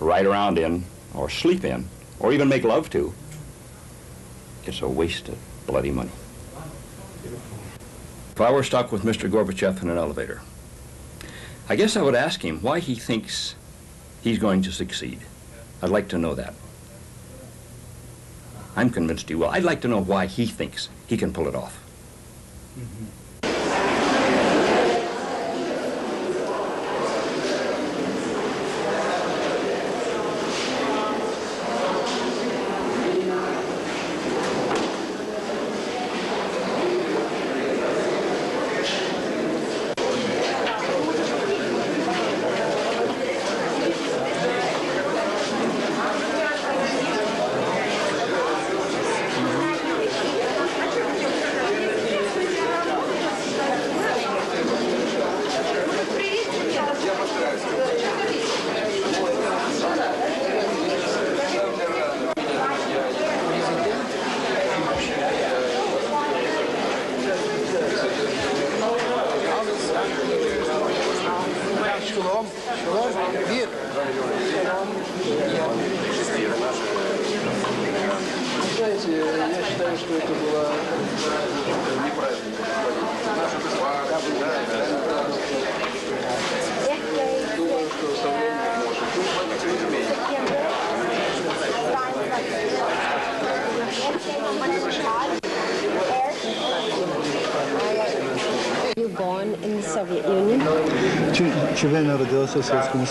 Speaker 54: ride around in, or sleep in, or even make love to, it's a waste of bloody money. If I were stuck with Mr. Gorbachev in an elevator, I guess I would ask him why he thinks he's going to succeed. I'd like to know that. I'm convinced he will. I'd like to know why he thinks he can pull it off.
Speaker 9: Mm -hmm.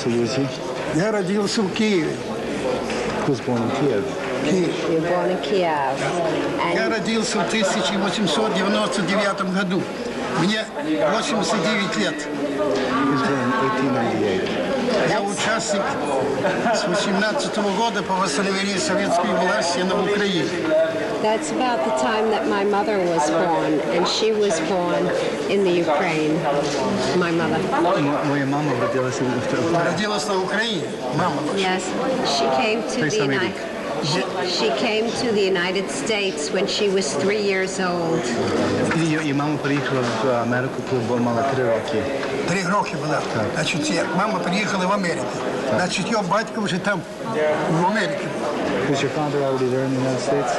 Speaker 9: Союзі?
Speaker 50: Я родился в Киеве.
Speaker 9: Was born in Kiev.
Speaker 50: Киев.
Speaker 55: You're born in Kiev.
Speaker 50: Я родился в 1899 году. Мне 89 лет.
Speaker 9: He was born in 1898.
Speaker 50: Я участник с 18 года по восстановлению советской власти на Украине.
Speaker 55: That's about the time that my mother was born, and she was born in the Ukraine. My mother.
Speaker 9: Мо- Моя мама родилася в в-
Speaker 50: Родилась на Украине. Мама.
Speaker 55: Yes, she came to
Speaker 9: Той
Speaker 55: the
Speaker 9: самий
Speaker 55: United.
Speaker 9: рік.
Speaker 55: She, she came to the United States when she was three years old.
Speaker 9: І, і мама приїхала в Америку, коли була мала три роки.
Speaker 50: Три роки була. Значить, як мама приїхала в Америку. Значить, його батько вже там, в Америці.
Speaker 9: Was your father already there in the United States?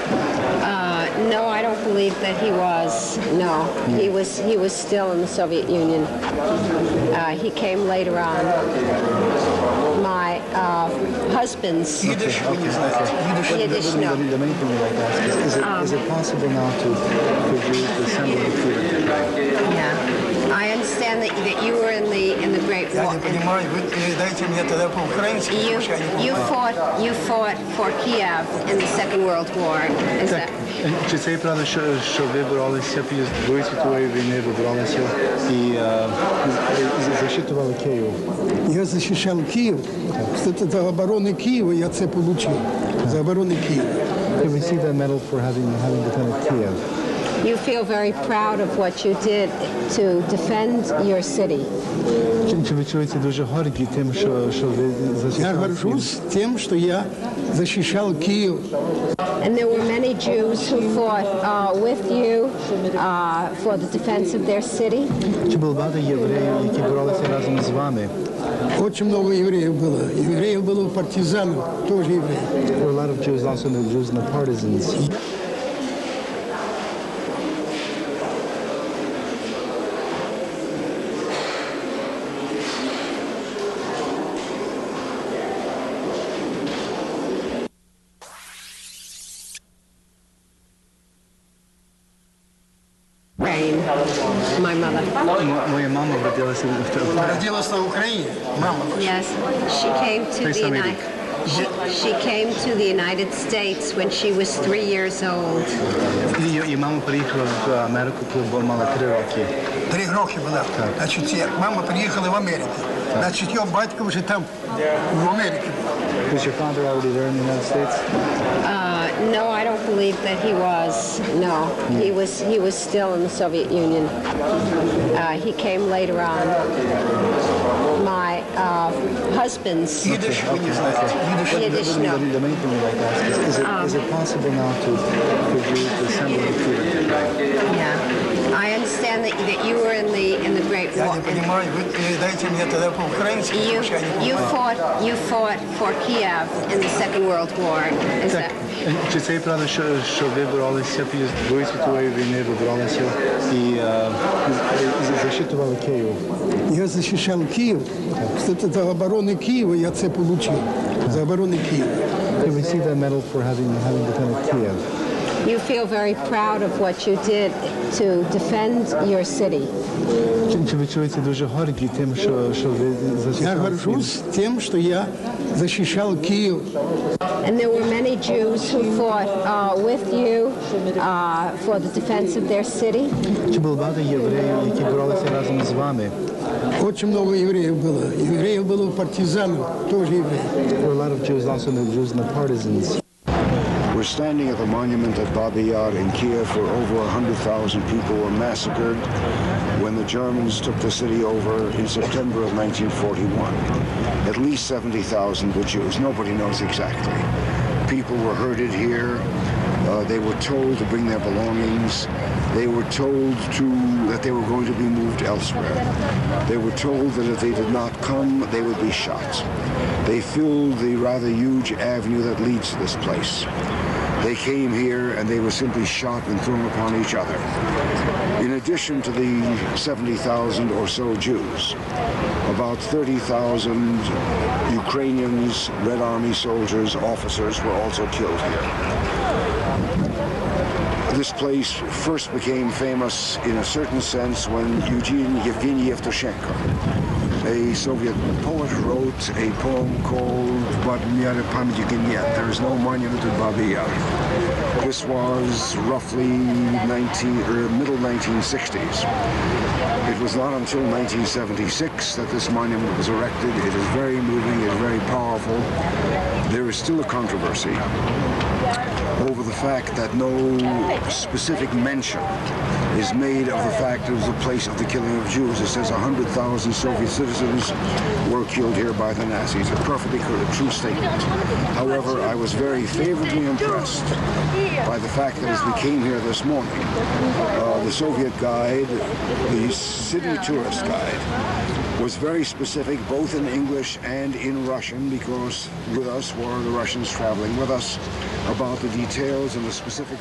Speaker 55: Uh, no, I don't believe that he was. No, he was he was still in the Soviet Union. Uh, he came later on. My uh, husband's
Speaker 50: Yiddish. Okay, okay, Yiddish.
Speaker 55: Yiddish. No.
Speaker 9: Let like that. Is, it, um, is it possible now to, to the symbol of?
Speaker 55: Yeah. I understand that, that you were in the in the Great
Speaker 50: Я
Speaker 55: War.
Speaker 50: не понимаю, вы передайте мне тогда по-украински,
Speaker 55: You
Speaker 50: потому что я не
Speaker 55: you
Speaker 50: понимаю.
Speaker 55: fought you fought for Kiev in the Second World War. Is
Speaker 9: Так,
Speaker 55: that?
Speaker 9: чи це і правда, що, що ви боролися під час Другої світової війни, ви боролися і е, з- защитували Київ?
Speaker 50: Я защищал Киев. Кстати, за оборону Киева я це получил. За оборону Киева.
Speaker 9: Can we see the medal for having, having defended Kiev?
Speaker 55: You feel very proud of what you did to defend your city.
Speaker 9: Чи, чи ви чуєте дуже горді тим, що, що ви
Speaker 50: Я
Speaker 9: захищали
Speaker 50: горжусь тем, что я защищал Киев.
Speaker 55: And there were many Jews who fought uh, with you uh, for the defense of their city.
Speaker 9: Чи було багато євреїв, які боролися разом з вами?
Speaker 50: Очень много евреев было. Евреев было партизанов, тоже евреи.
Speaker 9: There were a lot of Jews, also the Jews and the partisans.
Speaker 55: My mother.
Speaker 9: Мо- Моя мама родилася в, в,
Speaker 50: Родилась на Украине. Мама.
Speaker 55: Yes, she came to
Speaker 9: Той
Speaker 55: the
Speaker 9: самий
Speaker 55: United.
Speaker 9: рік.
Speaker 55: She, she came to the United States when she was three years old.
Speaker 9: І, і мама приїхала в Америку, коли була мала три роки.
Speaker 50: Три роки була. Значить, як мама приїхала в Америку. Значить, його батько вже там, в Америці.
Speaker 9: Was your father already there in the United States?
Speaker 55: No, I don't believe that he was. No, mm. he was he was still in the Soviet Union. Uh, he came later on. My uh, husband's
Speaker 50: Yiddish, okay, okay, okay. Yiddish,
Speaker 55: Yiddish, no.
Speaker 9: The, main thing like is, it, um, is it possible now to produce?
Speaker 55: Yeah. I understand that, that you were in the in the Great
Speaker 50: Я
Speaker 55: War.
Speaker 50: не понимаю, вы передайте мне тогда по-украински,
Speaker 55: You
Speaker 50: потому что я не
Speaker 55: you
Speaker 50: понимаю.
Speaker 55: fought you fought for Kiev in the Second World War. Is
Speaker 9: Так,
Speaker 55: that?
Speaker 9: чи це і правда, що, що ви боролися під час Другої світової війни, ви боролися і е, з- защитували Київ?
Speaker 50: Я защищал Киев. Кстати, за оборону Киева я це получил. За оборону Киева.
Speaker 9: Can we see the medal for having, having defended Kiev?
Speaker 55: You feel very proud of what you did to defend your city.
Speaker 9: Чи, чи ви чуєте дуже горді тим, що, що ви
Speaker 50: Я
Speaker 9: захищали
Speaker 50: горжусь тем, что я защищал Киев.
Speaker 55: And there were many Jews who fought uh, with you uh, for the defense of their city.
Speaker 9: Чи було багато євреїв, які боролися разом з вами?
Speaker 50: Очень много евреев было. Евреев было партизанов, тоже евреи.
Speaker 9: There were a lot of Jews, also the Jews and the partisans.
Speaker 48: Standing at the monument at Babi Yar in Kiev where over 100,000 people were massacred when the Germans took the city over in September of 1941. At least 70,000 were Jews. Nobody knows exactly. People were herded here. Uh, they were told to bring their belongings. They were told to that they were going to be moved elsewhere. They were told that if they did not come, they would be shot. They filled the rather huge avenue that leads to this place. They came here and they were simply shot and thrown upon each other. In addition to the 70,000 or so Jews, about 30,000 Ukrainians, Red Army soldiers, officers were also killed here. This place first became famous in a certain sense when Eugene Yevgeny Yevtushenko, a Soviet poet wrote a poem called Badmiar Pamjikinyat. There is no monument to Babi Yar. This was roughly 19, or middle 1960s. It was not until 1976 that this monument was erected. It is very moving, it is very powerful. There is still a controversy over the fact that no specific mention is made of the fact it was the place of the killing of Jews. It says 100,000 Soviet citizens were killed here by the Nazis. A perfectly true statement. However, I was very favorably impressed by the fact that as we came here this morning, uh, the Soviet guide, the city tourist guide, was very specific both in English and in Russian because with us were the Russians traveling with us about the details and the specific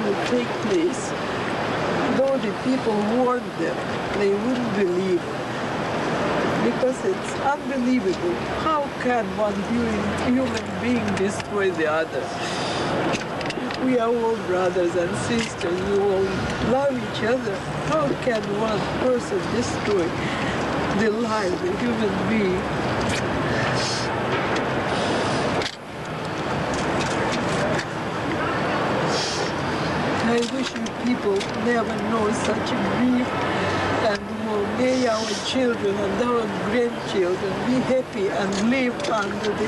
Speaker 56: would take place. Though the people warned them, they wouldn't believe. Because it's unbelievable. How can one human being destroy the other? We are all brothers and sisters. We all love each other. How can one person destroy the life of a human being? I wish you people never know such a grief and will may our children and our grandchildren be happy and live under the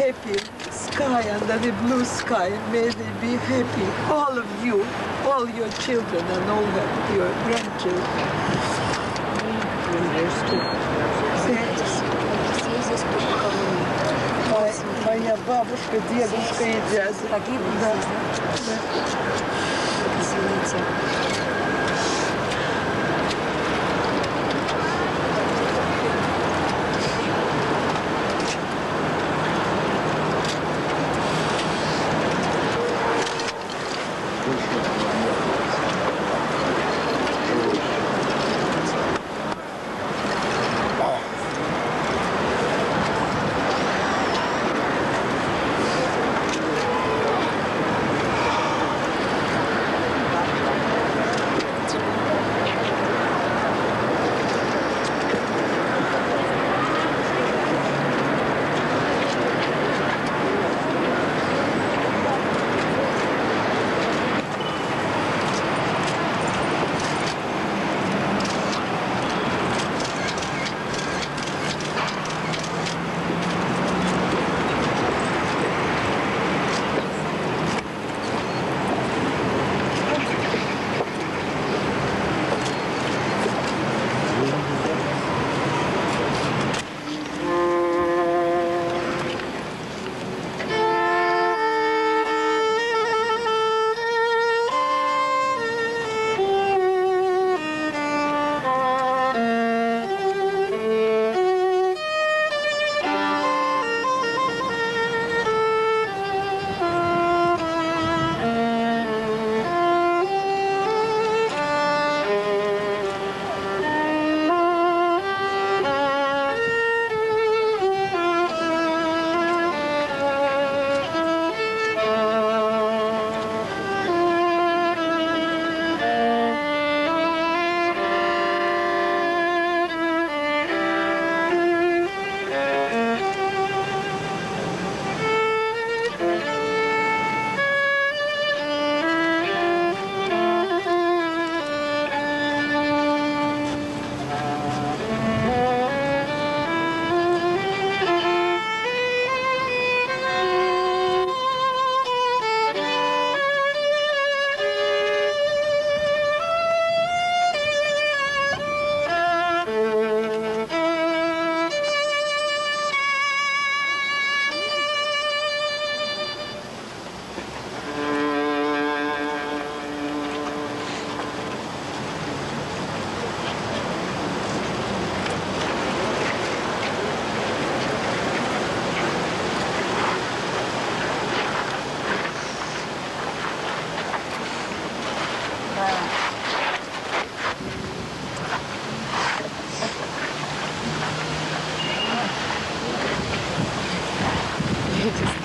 Speaker 56: happy sky, under the blue sky. May they be happy, all of you, all your children and all of your grandchildren. Моя бабушка, дедушка и дядя. Погибли? Да.
Speaker 55: Извините.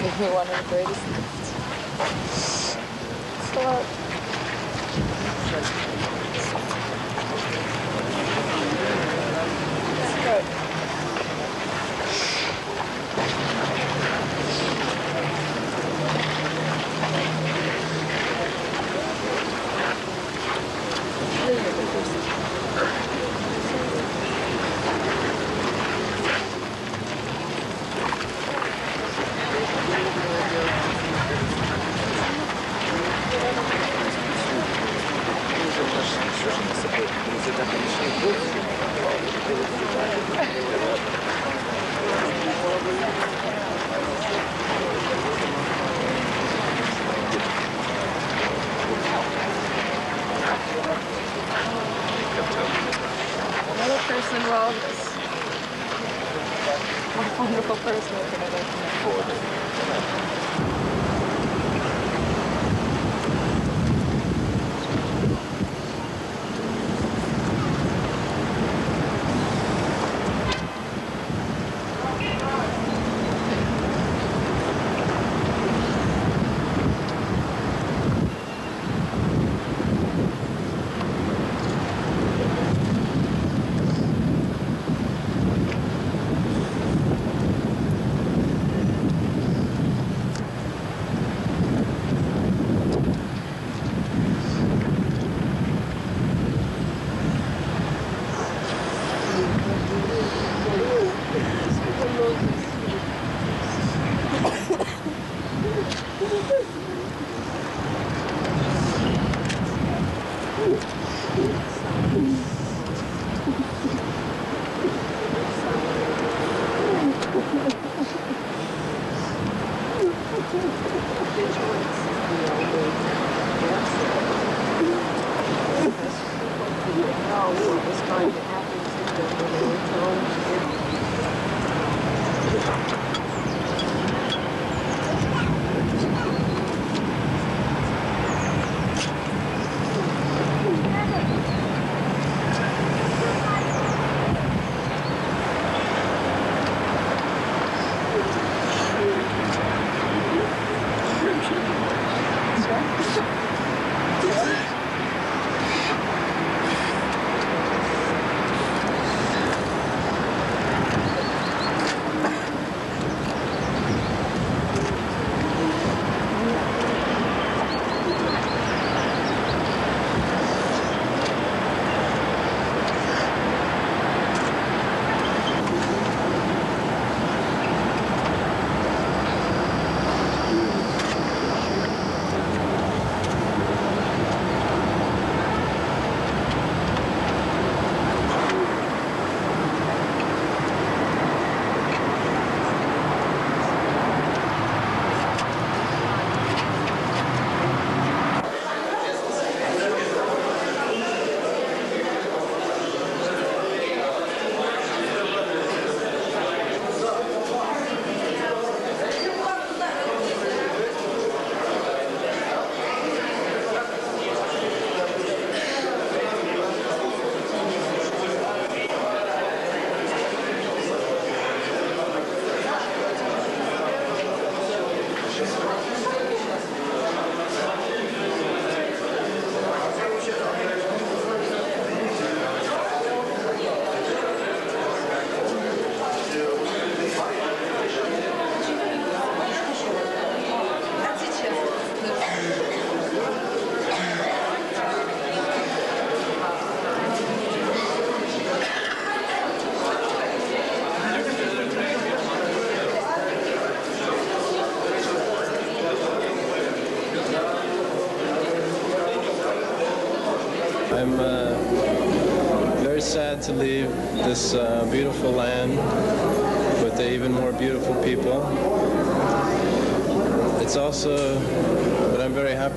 Speaker 49: Me one of the greatest gifts. So, it's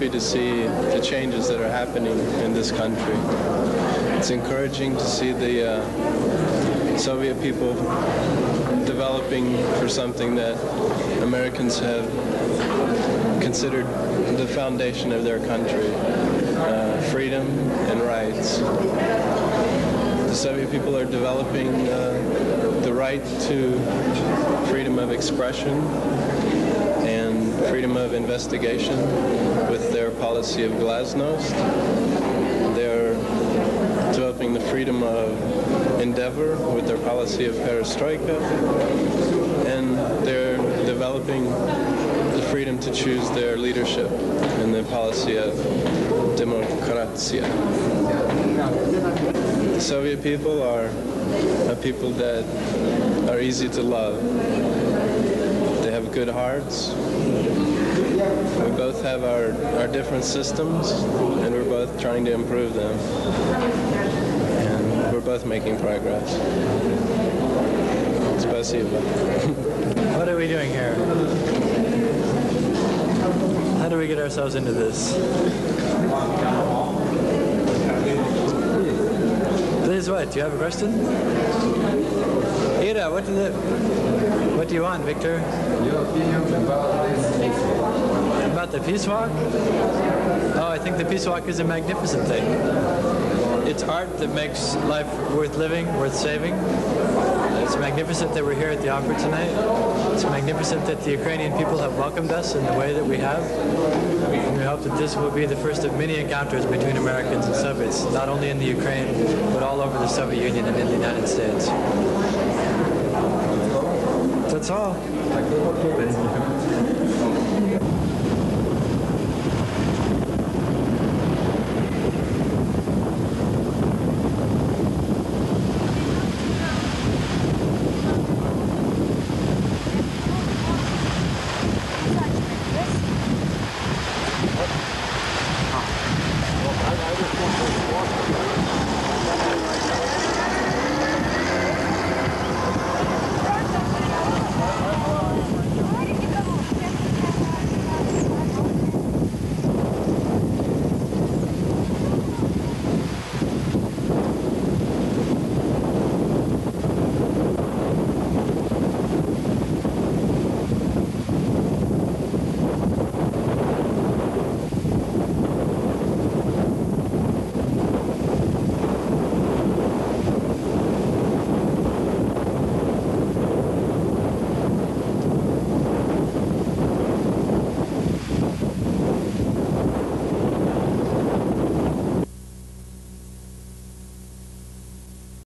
Speaker 30: happy to see the changes that are happening in this country. It's encouraging to see the uh, Soviet people developing for something that Americans have considered the foundation of their country, uh, freedom and rights. The Soviet people are developing uh, the right to freedom of expression freedom of investigation with their policy of glasnost. They're developing the freedom of endeavor with their policy of perestroika. And they're developing the freedom to choose their leadership and the policy of democratia. The Soviet people are a people that are easy to love. They have good hearts. We both have our, our different systems, and we're both trying to improve them. And we're both making progress. Spasibo. (laughs)
Speaker 45: What are we doing here? How do we get ourselves into this? Please, is what? Do you have a question? Ira, what, did it, what do you want, Victor?
Speaker 57: Your opinion about this
Speaker 45: About the Peace Walk? Oh, I think the Peace Walk is a magnificent thing. It's art that makes life worth living, worth saving. It's magnificent that we're here at the opera tonight. It's magnificent that the Ukrainian people have welcomed us in the way that we have. And we hope that this will be the first of many encounters between Americans and Soviets, not only in the Ukraine, but all over the Soviet Union and in the United States. That's all.